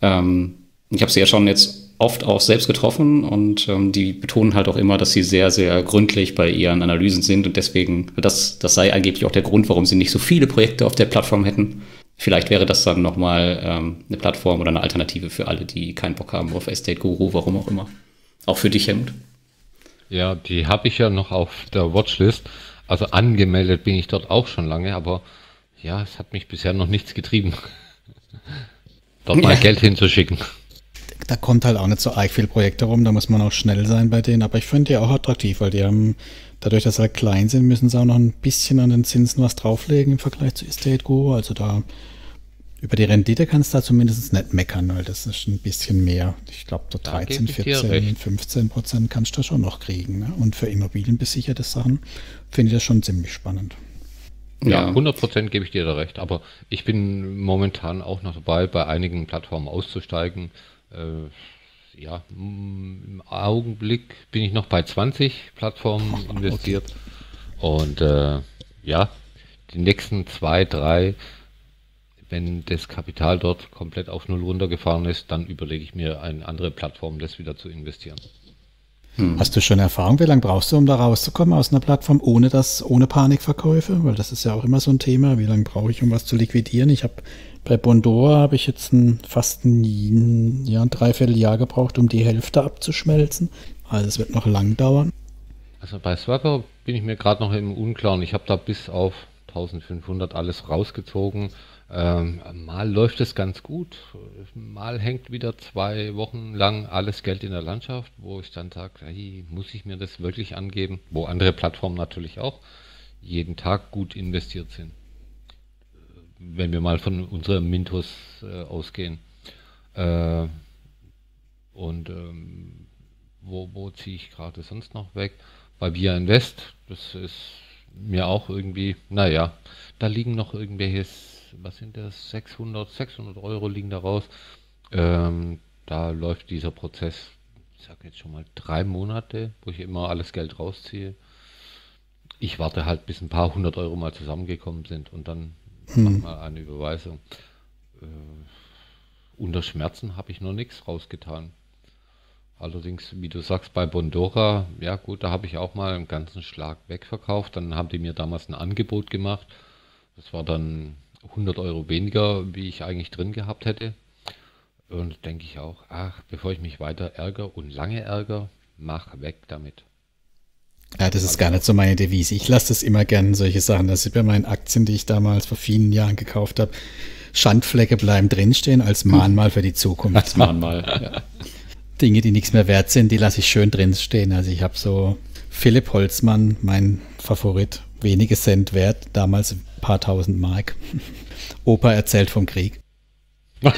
Ähm, ich habe sie ja schon jetzt oft auch selbst getroffen und ähm, die betonen halt auch immer, dass sie sehr, sehr gründlich bei ihren Analysen sind und deswegen, das, das sei angeblich auch der Grund, warum sie nicht so viele Projekte auf der Plattform hätten. Vielleicht wäre das dann nochmal ähm, eine Plattform oder eine Alternative für alle, die keinen Bock haben auf Estate Guru, warum auch immer. Auch für dich, Helmut.
Ja, die habe ich ja noch auf der Watchlist. Also angemeldet bin ich dort auch schon lange, aber ja, es hat mich bisher noch nichts getrieben, dort mal
Ja.
Geld hinzuschicken.
Da kommt halt auch nicht so arg viel Projekte rum, da muss man auch schnell sein bei denen. Aber ich finde die auch attraktiv, weil die haben, dadurch, dass sie halt klein sind, müssen sie auch noch ein bisschen an den Zinsen was drauflegen im Vergleich zu Estate Guru. Also da Über die Rendite kannst du da zumindest nicht meckern, weil das ist ein bisschen mehr. Ich glaube, so 13, 14, 15 Prozent kannst du da schon noch kriegen. Ne? Und für immobilienbesicherte Sachen finde ich das schon ziemlich spannend.
Ja, 100 Prozent gebe ich dir da recht. Aber ich bin momentan auch noch dabei, bei einigen Plattformen auszusteigen. Äh, ja, im Augenblick bin ich noch bei 20 Plattformen investiert. Okay. Und äh, ja, die nächsten zwei, drei wenn das Kapital dort komplett auf Null runtergefahren ist, dann überlege ich mir eine andere Plattform, das wieder zu investieren.
Hm. Hast du schon Erfahrung, wie lange brauchst du, um da rauszukommen aus einer Plattform ohne das, ohne Panikverkäufe? Weil das ist ja auch immer so ein Thema. Wie lange brauche ich, um was zu liquidieren? Ich habe bei Bondora habe ich jetzt ein, fast ein, ja, ein Dreivierteljahr gebraucht, um die Hälfte abzuschmelzen. Also es wird noch lang dauern.
Also bei Swagger bin ich mir gerade noch im Unklaren. Ich habe da bis auf 1500 alles rausgezogen. Ähm, mal läuft es ganz gut, mal hängt wieder zwei Wochen lang alles Geld in der Landschaft, wo ich dann sage, hey, muss ich mir das wirklich angeben? Wo andere Plattformen natürlich auch jeden Tag gut investiert sind. Wenn wir mal von unserem Mintos äh, ausgehen. Äh, und ähm, wo, wo ziehe ich gerade sonst noch weg? Bei Via Invest, das ist mir auch irgendwie, naja, da liegen noch irgendwelches was sind das, 600, 600 Euro liegen da raus. Ähm, da läuft dieser Prozess, ich sage jetzt schon mal drei Monate, wo ich immer alles Geld rausziehe. Ich warte halt, bis ein paar hundert Euro mal zusammengekommen sind und dann hm. mal eine Überweisung. Äh, unter Schmerzen habe ich noch nichts rausgetan. Allerdings, wie du sagst, bei Bondora, ja gut, da habe ich auch mal einen ganzen Schlag wegverkauft. Dann haben die mir damals ein Angebot gemacht. Das war dann 100 Euro weniger, wie ich eigentlich drin gehabt hätte. Und denke ich auch, ach, bevor ich mich weiter ärgere und lange ärgere, mach weg damit.
Ja, das ist gar nicht so meine Devise. Ich lasse das immer gerne, solche Sachen. Das sind bei meinen Aktien, die ich damals vor vielen Jahren gekauft habe. Schandflecke bleiben drinstehen als Mahnmal für die Zukunft. Als Mahnmal, ja. Dinge, die nichts mehr wert sind, die lasse ich schön drinstehen. Also ich habe so Philipp Holzmann, mein Favorit, wenige Cent wert, damals ein paar tausend Mark. Opa erzählt vom Krieg.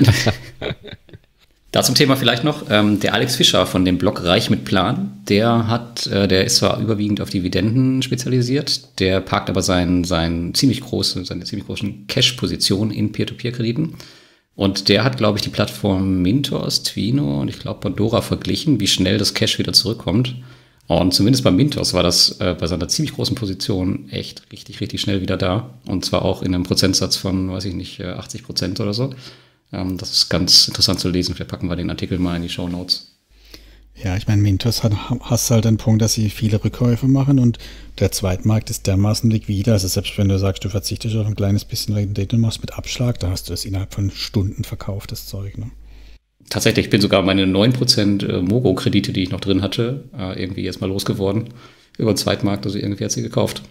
Da zum Thema vielleicht noch, ähm, der Alex Fischer von dem Blog Reich mit Plan, der hat, äh, der ist zwar überwiegend auf Dividenden spezialisiert, der parkt aber sein, sein ziemlich große, seine ziemlich großen Cash-Position in Peer-to-Peer-Krediten. Und der hat, glaube ich, die Plattform Mintos, Twino und ich glaube Pandora verglichen, wie schnell das Cash wieder zurückkommt. Und zumindest beim Mintos war das äh, bei seiner ziemlich großen Position echt richtig, richtig schnell wieder da. Und zwar auch in einem Prozentsatz von, weiß ich nicht, 80 äh, Prozent oder so. Ähm, das ist ganz interessant zu lesen. Vielleicht packen wir den Artikel mal in die Show Notes.
Ja, ich meine, Mintos hat, hast halt den Punkt, dass sie viele Rückkäufe machen und der Zweitmarkt ist dermaßen liquide. Also selbst wenn du sagst, du verzichtest auf ein kleines bisschen Rendite und machst mit Abschlag, da hast du es innerhalb von Stunden verkauft, das Zeug. Ne?
tatsächlich, ich bin sogar meine 9% äh, Mogo-Kredite, die ich noch drin hatte, äh, irgendwie jetzt mal losgeworden. Über den Zweitmarkt, also irgendwie hat sie gekauft.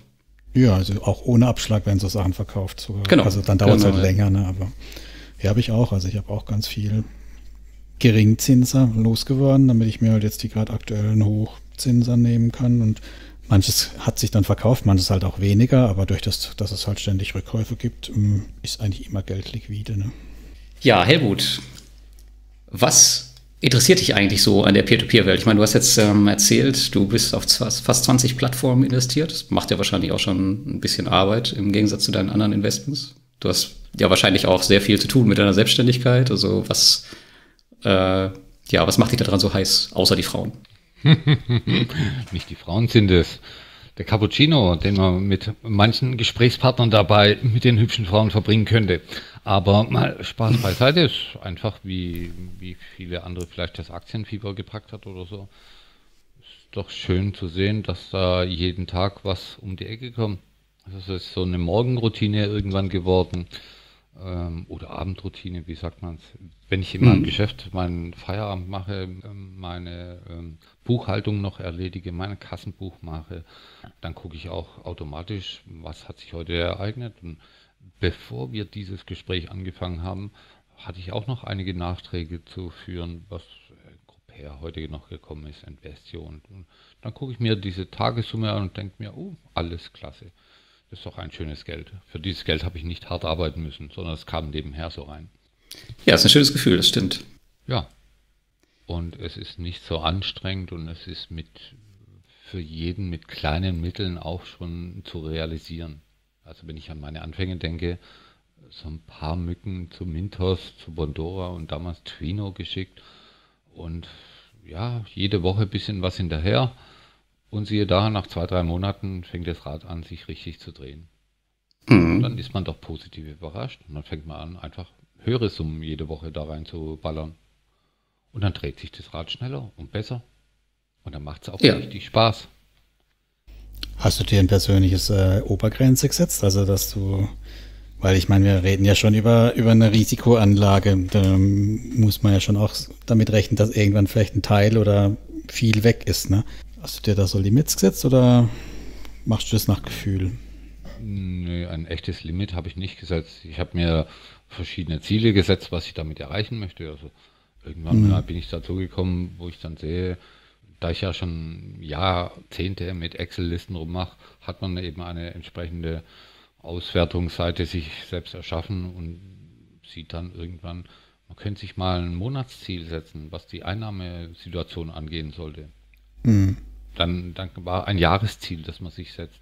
Ja, also auch ohne Abschlag werden so Sachen verkauft. Sogar. Genau. Also dann dauert es genau, halt länger, ne? aber ja, habe ich auch. Also ich habe auch ganz viel Geringzinser losgeworden, damit ich mir halt jetzt die gerade aktuellen Hochzinser nehmen kann und manches hat sich dann verkauft, manches halt auch weniger, aber durch das, dass es halt ständig Rückkäufe gibt, ähm, ist eigentlich immer Geld liquide. Ne?
Ja, Helmut, was interessiert dich eigentlich so an der Peer-to-Peer-Welt? Ich meine, du hast jetzt ähm, erzählt, du bist auf fast 20 Plattformen investiert. Das macht ja wahrscheinlich auch schon ein bisschen Arbeit im Gegensatz zu deinen anderen Investments. Du hast ja wahrscheinlich auch sehr viel zu tun mit deiner Selbstständigkeit. Also was, äh, ja, was macht dich daran so heiß, außer die Frauen?
Nicht die Frauen sind es. Der Cappuccino, den man mit manchen Gesprächspartnern dabei mit den hübschen Frauen verbringen könnte. Aber mal Spaß beiseite ist einfach, wie, wie viele andere vielleicht das Aktienfieber gepackt hat oder so. Ist doch schön zu sehen, dass da jeden Tag was um die Ecke kommt. Also es ist so eine Morgenroutine irgendwann geworden. Ähm, oder Abendroutine, wie sagt man es? Wenn ich in meinem mhm. Geschäft meinen Feierabend mache, ähm, meine ähm, Buchhaltung noch erledige, mein Kassenbuch mache, dann gucke ich auch automatisch, was hat sich heute ereignet. Und bevor wir dieses Gespräch angefangen haben, hatte ich auch noch einige Nachträge zu führen, was äh, Gruppe heute noch gekommen ist, Investio. Und, und dann gucke ich mir diese Tagessumme an und denke mir, oh, alles klasse. Ist doch ein schönes Geld. Für dieses Geld habe ich nicht hart arbeiten müssen, sondern es kam nebenher so rein.
Ja, ist ein schönes Gefühl, das stimmt.
Ja. Und es ist nicht so anstrengend und es ist mit für jeden mit kleinen Mitteln auch schon zu realisieren. Also wenn ich an meine Anfänge denke, so ein paar Mücken zu Mintos, zu Bondora und damals Twino geschickt und ja, jede Woche ein bisschen was hinterher und siehe da, nach zwei, drei Monaten fängt das Rad an, sich richtig zu drehen. Mhm. dann ist man doch positiv überrascht und dann fängt man an, einfach höhere Summen jede Woche da rein zu ballern. Und dann dreht sich das Rad schneller und besser. Und dann macht es auch ja. richtig Spaß.
Hast du dir ein persönliches äh, Obergrenze gesetzt? Also, dass du, weil ich meine, wir reden ja schon über, über eine Risikoanlage. Da muss man ja schon auch damit rechnen, dass irgendwann vielleicht ein Teil oder viel weg ist. Ne? Hast du dir da so Limits gesetzt oder machst du das nach Gefühl?
Nee, ein echtes Limit habe ich nicht gesetzt. Ich habe mir verschiedene Ziele gesetzt, was ich damit erreichen möchte. Also irgendwann mhm. bin ich dazu gekommen, wo ich dann sehe, da ich ja schon Jahrzehnte mit Excel-Listen rummache, hat man eben eine entsprechende Auswertungsseite sich selbst erschaffen und sieht dann irgendwann, man könnte sich mal ein Monatsziel setzen, was die Einnahmesituation angehen sollte. Mhm. Dann, dann war ein Jahresziel, das man sich setzt.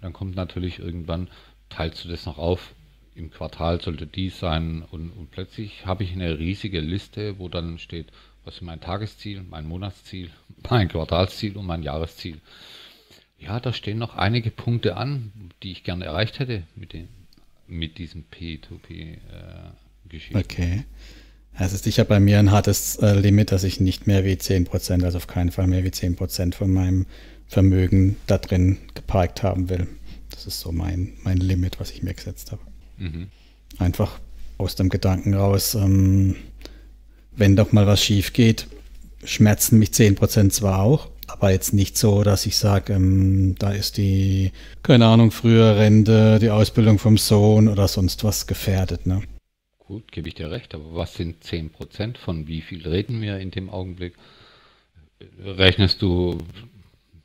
Dann kommt natürlich irgendwann, teilst du das noch auf, im Quartal sollte dies sein und, und plötzlich habe ich eine riesige Liste, wo dann steht, was ist mein Tagesziel, mein Monatsziel, mein Quartalsziel und mein Jahresziel. Ja, da stehen noch einige Punkte an, die ich gerne erreicht hätte mit, dem, mit diesem P2P-Geschichte.
Äh, okay. Also ich habe bei mir ein hartes äh, Limit, dass ich nicht mehr wie 10%, also auf keinen Fall mehr wie 10% von meinem Vermögen da drin geparkt haben will. Das ist so mein, mein Limit, was ich mir gesetzt habe. Mhm. Einfach aus dem Gedanken raus, ähm, wenn doch mal was schief geht, schmerzen mich 10% zwar auch, aber jetzt nicht so, dass ich sage, ähm, da ist die, keine Ahnung, frühe Rente, die Ausbildung vom Sohn oder sonst was gefährdet. Ne?
Gut, gebe ich dir recht, aber was sind 10%? Von wie viel reden wir in dem Augenblick? Rechnest du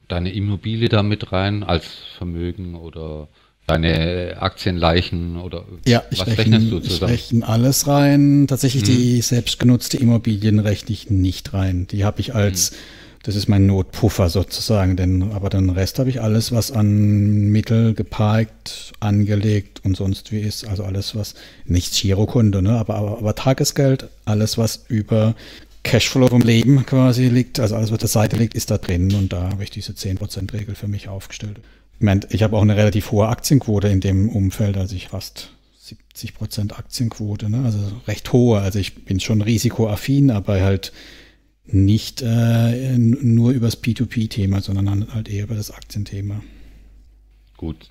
deine Immobilie da mit rein als Vermögen oder deine Aktienleichen oder
ja, was rechne, rechnest du zusammen? Ich rechne alles rein. Tatsächlich hm. die selbstgenutzte Immobilien rechne ich nicht rein. Die habe ich als hm das ist mein Notpuffer sozusagen, denn aber den Rest habe ich alles, was an Mittel geparkt, angelegt und sonst wie ist, also alles, was nicht Girokunde, ne, aber, aber, aber Tagesgeld, alles, was über Cashflow vom Leben quasi liegt, also alles, was der Seite liegt, ist da drin und da habe ich diese 10%-Regel für mich aufgestellt. Ich meine, ich habe auch eine relativ hohe Aktienquote in dem Umfeld, also ich fast 70% Aktienquote, ne? also recht hohe. Also ich bin schon risikoaffin, aber halt nicht äh, nur übers P2P-Thema, sondern halt eher über das Aktienthema.
Gut,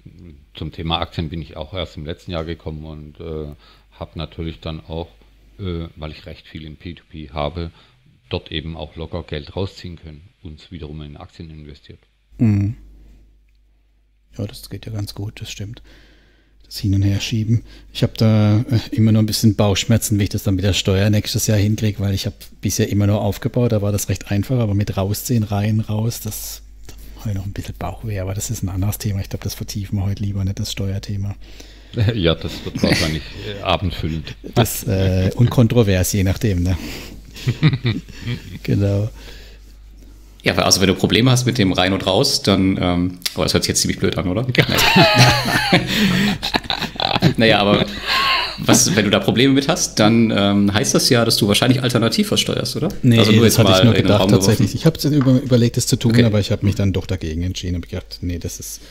zum Thema Aktien bin ich auch erst im letzten Jahr gekommen und äh, habe natürlich dann auch, äh, weil ich recht viel in P2P habe, dort eben auch locker Geld rausziehen können und wiederum in Aktien investiert. Mhm.
Ja, das geht ja ganz gut, das stimmt das Hin- und Herschieben. Ich habe da äh, immer nur ein bisschen Bauchschmerzen, wie ich das dann mit der Steuer nächstes Jahr hinkriege, weil ich habe bisher immer nur aufgebaut, da war das recht einfach, aber mit rausziehen, rein, raus, das habe ich noch ein bisschen Bauchweh, aber das ist ein anderes Thema. Ich glaube, das vertiefen wir heute lieber, nicht das Steuerthema.
Ja, das wird wahrscheinlich äh, abendfüllend.
Das, äh, und kontrovers, je nachdem. Ne? genau.
Ja, also wenn du Probleme hast mit dem Rein und Raus, dann, ähm, oh, das hört sich jetzt ziemlich blöd an, oder? naja, aber was, wenn du da Probleme mit hast, dann ähm, heißt das ja, dass du wahrscheinlich alternativ versteuerst, oder?
Nee, also nur das hatte ich nur gedacht tatsächlich. Ich habe über, überlegt, das zu tun, okay. aber ich habe mich dann doch dagegen entschieden. Habe gedacht, nee, das ist,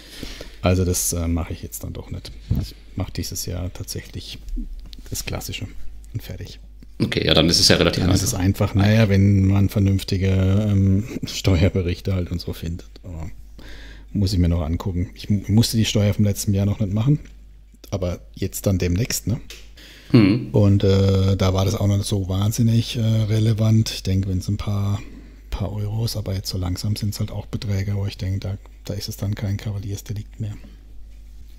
also das äh, mache ich jetzt dann doch nicht. Ich mache dieses Jahr tatsächlich das Klassische und fertig.
Okay, ja, dann ist es ja relativ
dann einfach. Dann ist es einfach, naja, wenn man vernünftige ähm, Steuerberichte halt und so findet. Aber muss ich mir noch angucken. Ich musste die Steuer vom letzten Jahr noch nicht machen, aber jetzt dann demnächst, ne? Hm. Und äh, da war das auch noch nicht so wahnsinnig äh, relevant. Ich denke, wenn es ein paar, paar Euros, aber jetzt so langsam sind es halt auch Beträge, wo ich denke, da, da ist es dann kein Kavaliersdelikt mehr.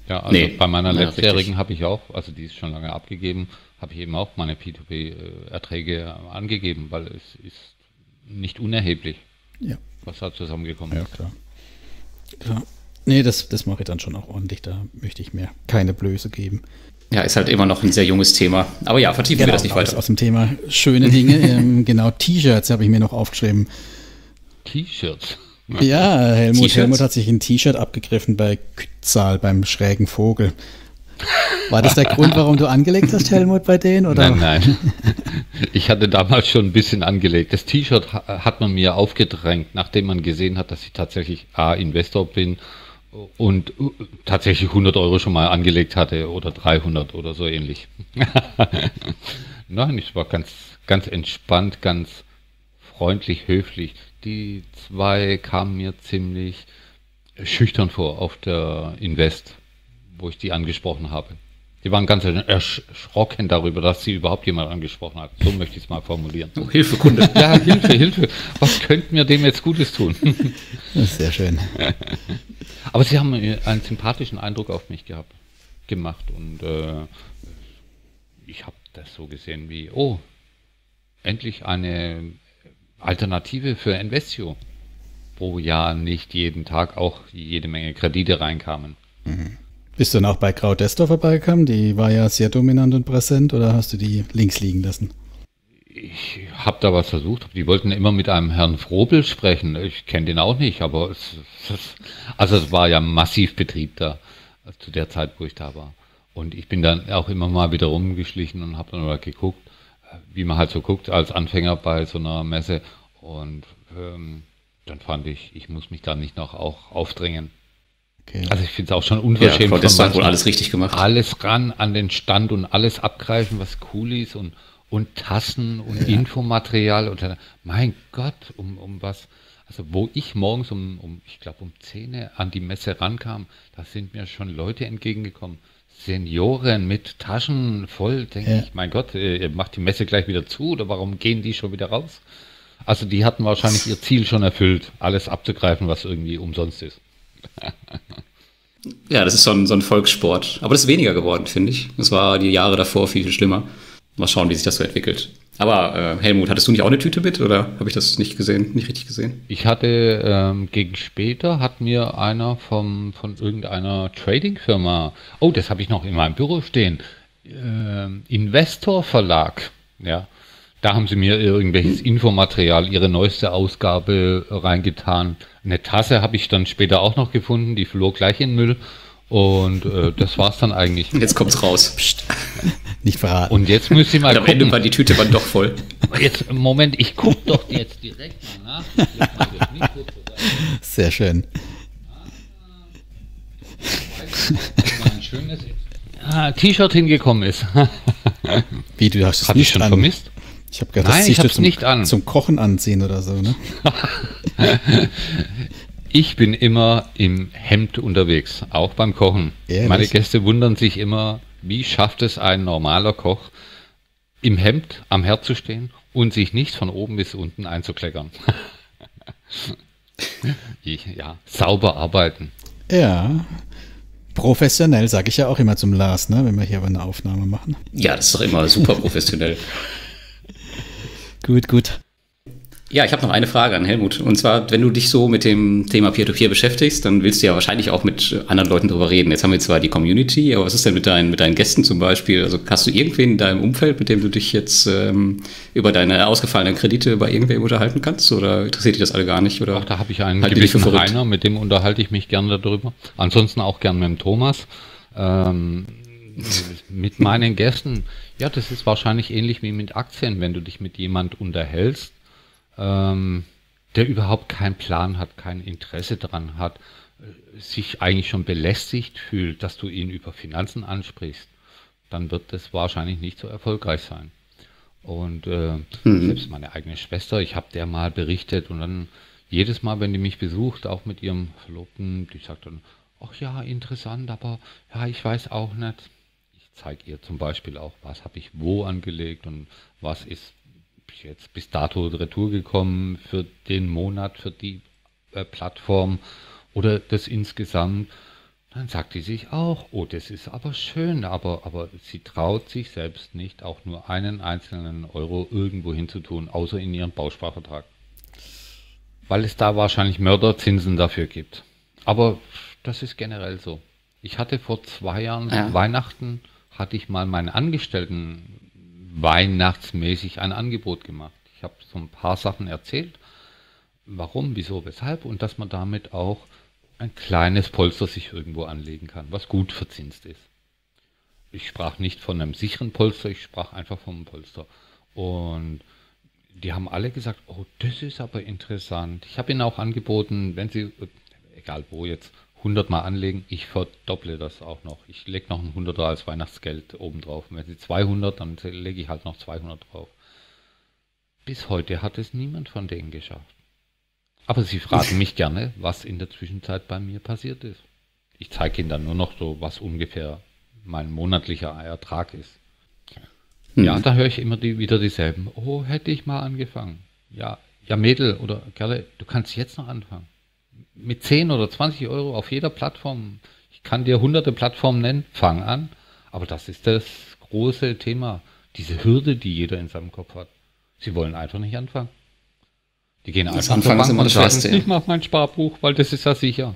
Ja, also nee. bei meiner letztjährigen habe ich auch, also die ist schon lange abgegeben, habe ich eben auch meine P2P-Erträge angegeben, weil es ist nicht unerheblich, ja. was da zusammengekommen
ja, ist. Klar. Ja. Nee, das, das mache ich dann schon auch ordentlich. Da möchte ich mir keine Blöße geben.
Ja, ist halt immer noch ein sehr junges Thema. Aber ja, vertiefen genau, wir das nicht weiter.
Aus dem Thema schöne Dinge. ähm, genau, T-Shirts habe ich mir noch aufgeschrieben.
T-Shirts?
Ja, Helmut, Helmut hat sich ein T-Shirt abgegriffen bei Kützal beim schrägen Vogel. War das der Grund, warum du angelegt hast, Helmut, bei denen? Oder?
Nein, nein. Ich hatte damals schon ein bisschen angelegt. Das T-Shirt hat man mir aufgedrängt, nachdem man gesehen hat, dass ich tatsächlich A, Investor bin und äh, tatsächlich 100 Euro schon mal angelegt hatte oder 300 oder so ähnlich. Nein, ich war ganz, ganz entspannt, ganz freundlich, höflich. Die zwei kamen mir ziemlich schüchtern vor auf der Invest, wo ich die angesprochen habe. Die waren ganz erschrocken darüber, dass sie überhaupt jemand angesprochen hat. So möchte ich es mal formulieren.
Oh, Hilfe, Kunde.
Ja, Hilfe, Hilfe. Was könnten wir dem jetzt Gutes tun?
Das ist sehr schön.
Aber sie haben einen sympathischen Eindruck auf mich gehabt, gemacht und äh, ich habe das so gesehen wie, oh, endlich eine Alternative für Investio, wo ja nicht jeden Tag auch jede Menge Kredite reinkamen.
Mhm. Bist du noch bei Kraut Destor vorbeigekommen? Die war ja sehr dominant und präsent oder hast du die links liegen lassen?
Ich habe da was versucht. Die wollten immer mit einem Herrn Frobel sprechen. Ich kenne den auch nicht, aber es, es, also es war ja massiv Betrieb da zu der Zeit, wo ich da war. Und ich bin dann auch immer mal wieder rumgeschlichen und habe dann mal geguckt, wie man halt so guckt als Anfänger bei so einer Messe. Und ähm, dann fand ich, ich muss mich da nicht noch auch aufdrängen. Okay. Also ich finde es auch schon unverschämt. Ja,
das hat wohl alles richtig gemacht.
Alles ran an den Stand und alles abgreifen, was cool ist und, und Tassen und ja. Infomaterial. Und dann, mein Gott, um, um was. Also wo ich morgens um, um ich glaube um 10 an die Messe rankam, da sind mir schon Leute entgegengekommen. Senioren mit Taschen voll, denke ja. ich, mein Gott, äh, ihr macht die Messe gleich wieder zu oder warum gehen die schon wieder raus? Also die hatten wahrscheinlich ihr Ziel schon erfüllt, alles abzugreifen, was irgendwie umsonst ist.
Ja, das ist so ein, so ein Volkssport. Aber das ist weniger geworden, finde ich. Das war die Jahre davor viel, viel schlimmer. Mal schauen, wie sich das so entwickelt. Aber äh, Helmut, hattest du nicht auch eine Tüte mit oder habe ich das nicht gesehen, nicht richtig gesehen?
Ich hatte ähm, gegen später hat mir einer vom, von irgendeiner Trading-Firma, oh, das habe ich noch in meinem Büro stehen, äh, Investor Verlag, ja, da haben sie mir irgendwelches Infomaterial, ihre neueste Ausgabe reingetan. Eine Tasse habe ich dann später auch noch gefunden, die flog gleich in den Müll. Und äh, das es dann eigentlich.
Jetzt kommt's raus.
Psst. Nicht verraten.
Und jetzt müsst ihr mal Und
am gucken. Ende war die Tüte dann doch voll.
Jetzt, Moment, ich gucke doch jetzt direkt mal nach.
Sehr schön.
ah, T-Shirt hingekommen ist.
Wie, du hast es
Hab nicht ich schon an. vermisst?
Ich habe gedacht,
Nein, ich
hab's
zum, nicht an.
zum Kochen anziehen oder so, ne?
ich bin immer im Hemd unterwegs, auch beim Kochen. Ehrlich? Meine Gäste wundern sich immer, wie schafft es ein normaler Koch, im Hemd am Herd zu stehen und sich nicht von oben bis unten einzukleckern. ich, ja, sauber arbeiten.
Ja, professionell, sage ich ja auch immer zum Lars, ne, wenn wir hier aber eine Aufnahme machen.
Ja, das ist doch immer super professionell.
Gut, gut.
Ja, ich habe noch eine Frage an Helmut. Und zwar, wenn du dich so mit dem Thema Peer-to-Peer -Peer beschäftigst, dann willst du ja wahrscheinlich auch mit anderen Leuten drüber reden. Jetzt haben wir zwar die Community, aber was ist denn mit deinen, mit deinen Gästen zum Beispiel? Also hast du irgendwen in deinem Umfeld, mit dem du dich jetzt ähm, über deine ausgefallenen Kredite bei irgendwem unterhalten kannst? Oder interessiert dich das alle gar nicht? Oder
Ach, da habe ich einen halt gewissen Rainer, mit dem unterhalte ich mich gerne darüber. Ansonsten auch gern mit dem Thomas. Ähm, mit meinen Gästen, ja, das ist wahrscheinlich ähnlich wie mit Aktien, wenn du dich mit jemand unterhältst, ähm, der überhaupt keinen Plan hat, kein Interesse daran hat, äh, sich eigentlich schon belästigt fühlt, dass du ihn über Finanzen ansprichst, dann wird das wahrscheinlich nicht so erfolgreich sein. Und äh, mhm. selbst meine eigene Schwester, ich habe der mal berichtet und dann jedes Mal, wenn die mich besucht, auch mit ihrem Verlobten, die sagt dann, ach ja, interessant, aber ja, ich weiß auch nicht zeige ihr zum Beispiel auch, was habe ich wo angelegt und was ist jetzt bis dato retour gekommen für den Monat, für die äh, Plattform oder das insgesamt. Dann sagt sie sich auch, oh, das ist aber schön, aber, aber sie traut sich selbst nicht, auch nur einen einzelnen Euro irgendwo hinzutun, außer in ihrem Bausparvertrag. Weil es da wahrscheinlich Mörderzinsen dafür gibt. Aber das ist generell so. Ich hatte vor zwei Jahren ja. Weihnachten, hatte ich mal meinen Angestellten weihnachtsmäßig ein Angebot gemacht. Ich habe so ein paar Sachen erzählt, warum, wieso, weshalb und dass man damit auch ein kleines Polster sich irgendwo anlegen kann, was gut verzinst ist. Ich sprach nicht von einem sicheren Polster, ich sprach einfach einem Polster. Und die haben alle gesagt, oh, das ist aber interessant. Ich habe ihnen auch angeboten, wenn sie, egal wo jetzt, 100 Mal anlegen, ich verdopple das auch noch. Ich lege noch ein 100er als Weihnachtsgeld oben drauf. wenn sie 200, dann lege ich halt noch 200 drauf. Bis heute hat es niemand von denen geschafft. Aber sie fragen mich gerne, was in der Zwischenzeit bei mir passiert ist. Ich zeige ihnen dann nur noch so, was ungefähr mein monatlicher Ertrag ist. Mhm. Ja, da höre ich immer die, wieder dieselben. Oh, hätte ich mal angefangen. Ja, ja, Mädel oder Kerle, du kannst jetzt noch anfangen. Mit 10 oder 20 Euro auf jeder Plattform. Ich kann dir hunderte Plattformen nennen. Fang an. Aber das ist das große Thema. Diese Hürde, die jeder in seinem Kopf hat. Sie wollen einfach nicht anfangen. Die gehen das einfach Anfang ist immer das nicht mal auf mein Sparbuch, weil das ist ja sicher.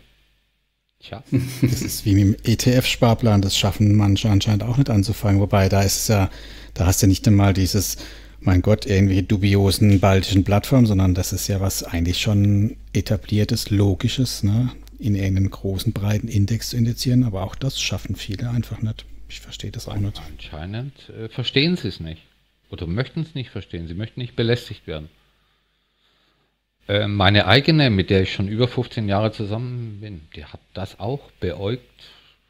Tja. Das ist wie mit dem ETF-Sparplan, das schaffen manche anscheinend auch nicht anzufangen. Wobei, da ist es ja, da hast du nicht einmal dieses, mein Gott, irgendwie dubiosen baltischen Plattformen, sondern das ist ja was eigentlich schon etabliertes, logisches, ne? in irgendeinen großen, breiten Index zu indizieren. Aber auch das schaffen viele einfach nicht. Ich verstehe das auch nicht.
Anscheinend äh, verstehen sie es nicht. Oder möchten es nicht verstehen. Sie möchten nicht belästigt werden. Äh, meine eigene, mit der ich schon über 15 Jahre zusammen bin, die hat das auch beäugt,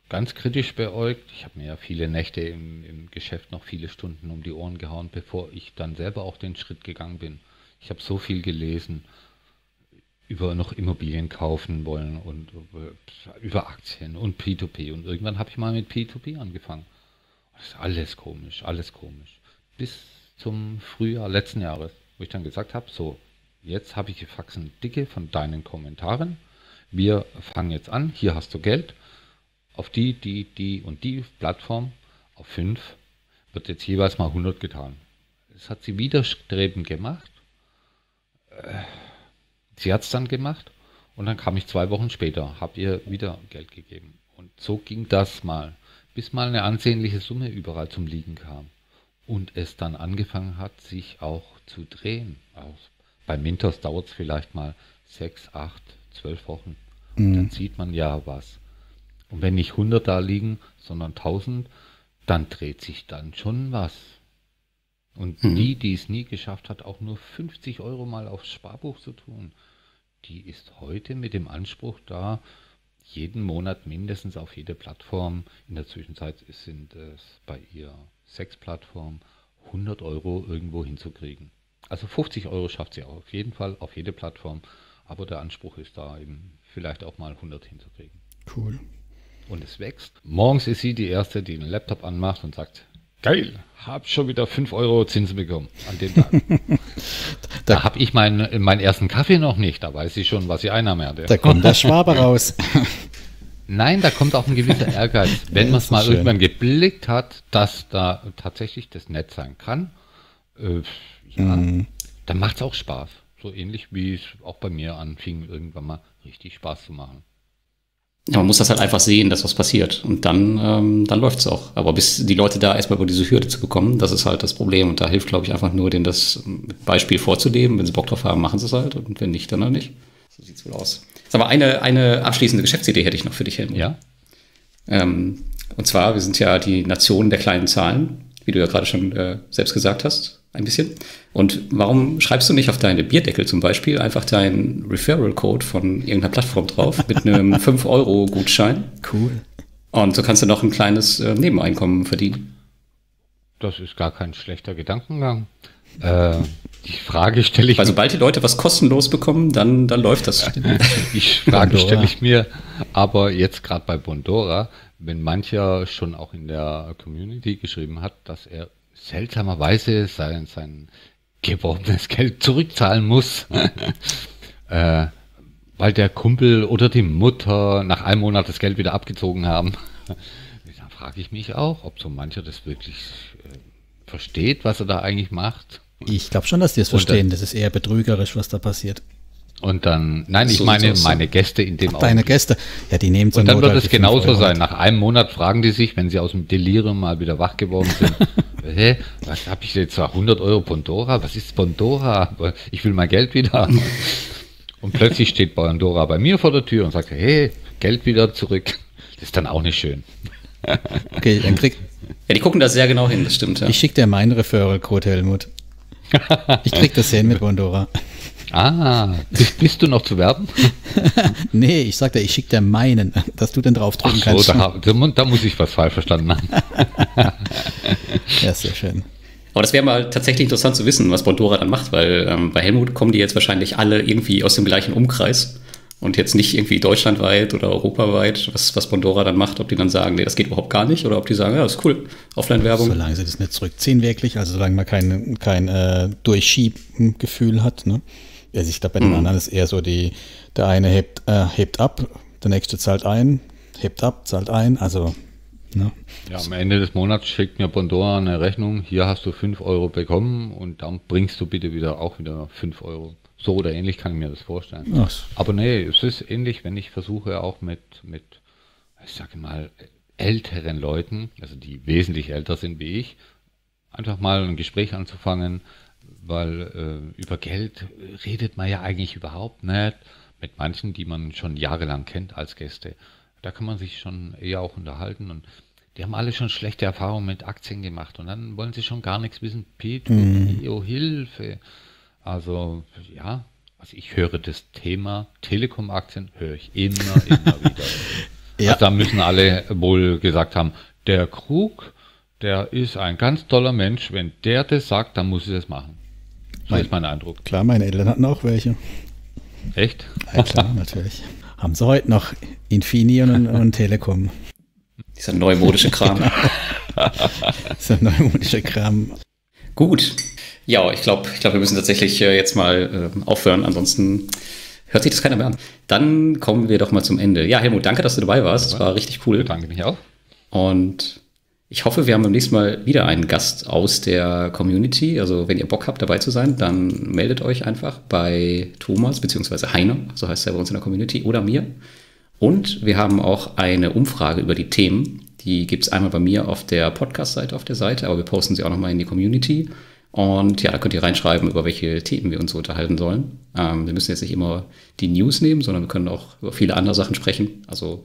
ganz kritisch beäugt. Ich habe mir ja viele Nächte im, im, Geschäft noch viele Stunden um die Ohren gehauen, bevor ich dann selber auch den Schritt gegangen bin. Ich habe so viel gelesen über noch Immobilien kaufen wollen und über Aktien und P2P. Und irgendwann habe ich mal mit P2P angefangen. Das ist alles komisch, alles komisch. Bis zum Frühjahr letzten Jahres, wo ich dann gesagt habe, so, Jetzt habe ich die Faxen dicke von deinen Kommentaren. Wir fangen jetzt an. Hier hast du Geld. Auf die, die, die und die Plattform, auf 5, wird jetzt jeweils mal 100 getan. Das hat sie widerstrebend gemacht. Äh, sie hat es dann gemacht und dann kam ich zwei Wochen später, habe ihr wieder Geld gegeben. Und so ging das mal, bis mal eine ansehnliche Summe überall zum Liegen kam. Und es dann angefangen hat, sich auch zu drehen. Aus bei Mintos dauert es vielleicht mal sechs, acht, zwölf Wochen. Mhm. Dann sieht man ja was. Und wenn nicht 100 da liegen, sondern 1000, dann dreht sich dann schon was. Und mhm. die, die es nie geschafft hat, auch nur 50 Euro mal aufs Sparbuch zu tun, die ist heute mit dem Anspruch da, jeden Monat mindestens auf jede Plattform, in der Zwischenzeit sind es bei ihr sechs Plattformen, 100 Euro irgendwo hinzukriegen. Also 50 Euro schafft sie auf jeden Fall auf jede Plattform, aber der Anspruch ist da eben vielleicht auch mal 100 hinzukriegen.
Cool.
Und es wächst. Morgens ist sie die Erste, die den Laptop anmacht und sagt, geil, hab schon wieder 5 Euro Zinsen bekommen an dem Tag. da, da habe ich meinen, meinen ersten Kaffee noch nicht, da weiß sie schon, was sie Einnahme hatte.
Da kommt der Schwabe raus.
Nein, da kommt auch ein gewisser Ehrgeiz. Wenn ja, man es mal schön. irgendwann geblickt hat, dass da tatsächlich das nett sein kann, äh, ja, mhm. dann macht es auch Spaß. So ähnlich wie es auch bei mir anfing, irgendwann mal richtig Spaß zu machen.
Ja, man muss das halt einfach sehen, dass was passiert. Und dann, ähm, dann läuft es auch. Aber bis die Leute da erstmal über diese Hürde zu bekommen, das ist halt das Problem. Und da hilft, glaube ich, einfach nur, denen das Beispiel vorzuleben. Wenn sie Bock drauf haben, machen sie es halt. Und wenn nicht, dann halt nicht. So sieht es wohl aus. Aber eine, eine abschließende Geschäftsidee hätte ich noch für dich, Helmut.
Ja.
Ähm, und zwar, wir sind ja die Nation der kleinen Zahlen, wie du ja gerade schon äh, selbst gesagt hast ein bisschen. Und warum schreibst du nicht auf deine Bierdeckel zum Beispiel einfach deinen Referral-Code von irgendeiner Plattform drauf mit einem 5-Euro-Gutschein?
Cool.
Und so kannst du noch ein kleines äh, Nebeneinkommen verdienen.
Das ist gar kein schlechter Gedankengang. Äh, die Frage stelle ich.
Weil sobald die Leute was kostenlos bekommen, dann, dann läuft das.
die Frage stelle ich mir aber jetzt gerade bei Bondora, wenn mancher schon auch in der Community geschrieben hat, dass er seltsamerweise sein, sein geworbenes Geld zurückzahlen muss, äh, weil der Kumpel oder die Mutter nach einem Monat das Geld wieder abgezogen haben. Da frage ich mich auch, ob so mancher das wirklich äh, versteht, was er da eigentlich macht.
Ich glaube schon, dass die es verstehen. Das ist eher betrügerisch, was da passiert.
Und dann, nein, ich so meine meine Gäste in dem
Ach, Deine Gäste, ja, die nehmen
Und dann wird es genauso sein. Nach einem Monat fragen die sich, wenn sie aus dem Delirium mal wieder wach geworden sind, hä, was habe ich jetzt 100 Euro Pandora? Was ist Pandora? Ich will mein Geld wieder. und plötzlich steht Pandora bei mir vor der Tür und sagt, hey, Geld wieder zurück. Das ist dann auch nicht schön.
okay, dann krieg. Ja, die gucken da sehr genau hin, das stimmt. Ja.
Ich schicke dir meinen Referral-Code, Helmut. Ich krieg das hin mit Pandora.
Ah, bist, bist, du noch zu werben?
nee, ich sagte, ich schicke dir meinen, dass du den draufdrücken
Ach so, kannst. Da, da, muss ich was falsch verstanden haben.
ja, sehr schön.
Aber das wäre mal tatsächlich interessant zu wissen, was Bondora dann macht, weil ähm, bei Helmut kommen die jetzt wahrscheinlich alle irgendwie aus dem gleichen Umkreis und jetzt nicht irgendwie deutschlandweit oder europaweit, was, was Bondora dann macht, ob die dann sagen, nee, das geht überhaupt gar nicht oder ob die sagen, ja, das ist cool, Offline-Werbung.
Solange sie das nicht zurückziehen wirklich, also solange man kein, kein äh, Durchschieben-Gefühl hat, ne? Also ich glaube, bei den mhm. anderen ist eher so die, der eine hebt, äh, hebt ab, der nächste zahlt ein, hebt ab, zahlt ein, also
Ne? Ja, am Ende des Monats schickt mir Pandora eine Rechnung, hier hast du 5 Euro bekommen und dann bringst du bitte wieder auch wieder 5 Euro. So oder ähnlich kann ich mir das vorstellen. Ach. Aber nee, es ist ähnlich, wenn ich versuche auch mit, mit, ich sage mal, älteren Leuten, also die wesentlich älter sind wie ich, einfach mal ein Gespräch anzufangen, weil äh, über Geld redet man ja eigentlich überhaupt nicht mit manchen, die man schon jahrelang kennt als Gäste. Da kann man sich schon eher auch unterhalten und die haben alle schon schlechte Erfahrungen mit Aktien gemacht und dann wollen sie schon gar nichts wissen. Peter, mhm. oh Hilfe. Also ja, also ich höre das Thema Telekom-Aktien, höre ich immer, immer wieder. ja. Also da müssen alle wohl gesagt haben, der Krug, der ist ein ganz toller Mensch. Wenn der das sagt, dann muss ich das machen. So mein, ist mein Eindruck.
Klar, meine Eltern hatten auch welche.
Echt?
Ja, klar, natürlich. Haben sie heute noch Infini und, und Telekom.
Dieser neumodische Kram.
Dieser neumodische Kram.
Gut. Ja, ich glaube, ich glaub, wir müssen tatsächlich äh, jetzt mal äh, aufhören. Ansonsten hört sich das keiner mehr an. Dann kommen wir doch mal zum Ende. Ja, Helmut, danke, dass du dabei warst. Das war richtig cool.
Danke mich auch.
Und ich hoffe, wir haben beim nächsten Mal wieder einen Gast aus der Community. Also wenn ihr Bock habt, dabei zu sein, dann meldet euch einfach bei Thomas bzw. Heiner, so heißt er bei uns in der Community, oder mir. Und wir haben auch eine Umfrage über die Themen. Die gibt es einmal bei mir auf der Podcast-Seite auf der Seite, aber wir posten sie auch nochmal in die Community. Und ja, da könnt ihr reinschreiben, über welche Themen wir uns unterhalten sollen. Ähm, wir müssen jetzt nicht immer die News nehmen, sondern wir können auch über viele andere Sachen sprechen. Also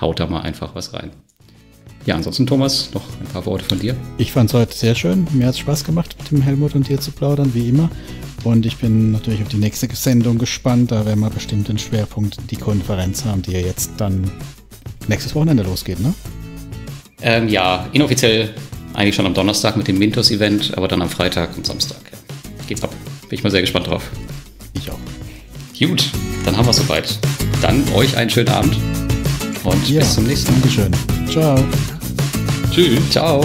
haut da mal einfach was rein. Ja, ansonsten Thomas, noch ein paar Worte von dir.
Ich fand es heute sehr schön. Mir hat es Spaß gemacht, mit dem Helmut und dir zu plaudern, wie immer. Und ich bin natürlich auf die nächste Sendung gespannt. Da werden wir bestimmt den Schwerpunkt die Konferenz haben, die ja jetzt dann nächstes Wochenende losgeht, ne?
Ähm, ja, inoffiziell eigentlich schon am Donnerstag mit dem Mintos-Event, aber dann am Freitag und Samstag. Ja. Geht's ab. Bin ich mal sehr gespannt drauf.
Ich auch.
Gut, dann haben wir es soweit. Dann euch einen schönen Abend und ja, bis zum nächsten Mal.
Dankeschön. Ciao.
Tschüss. Ciao.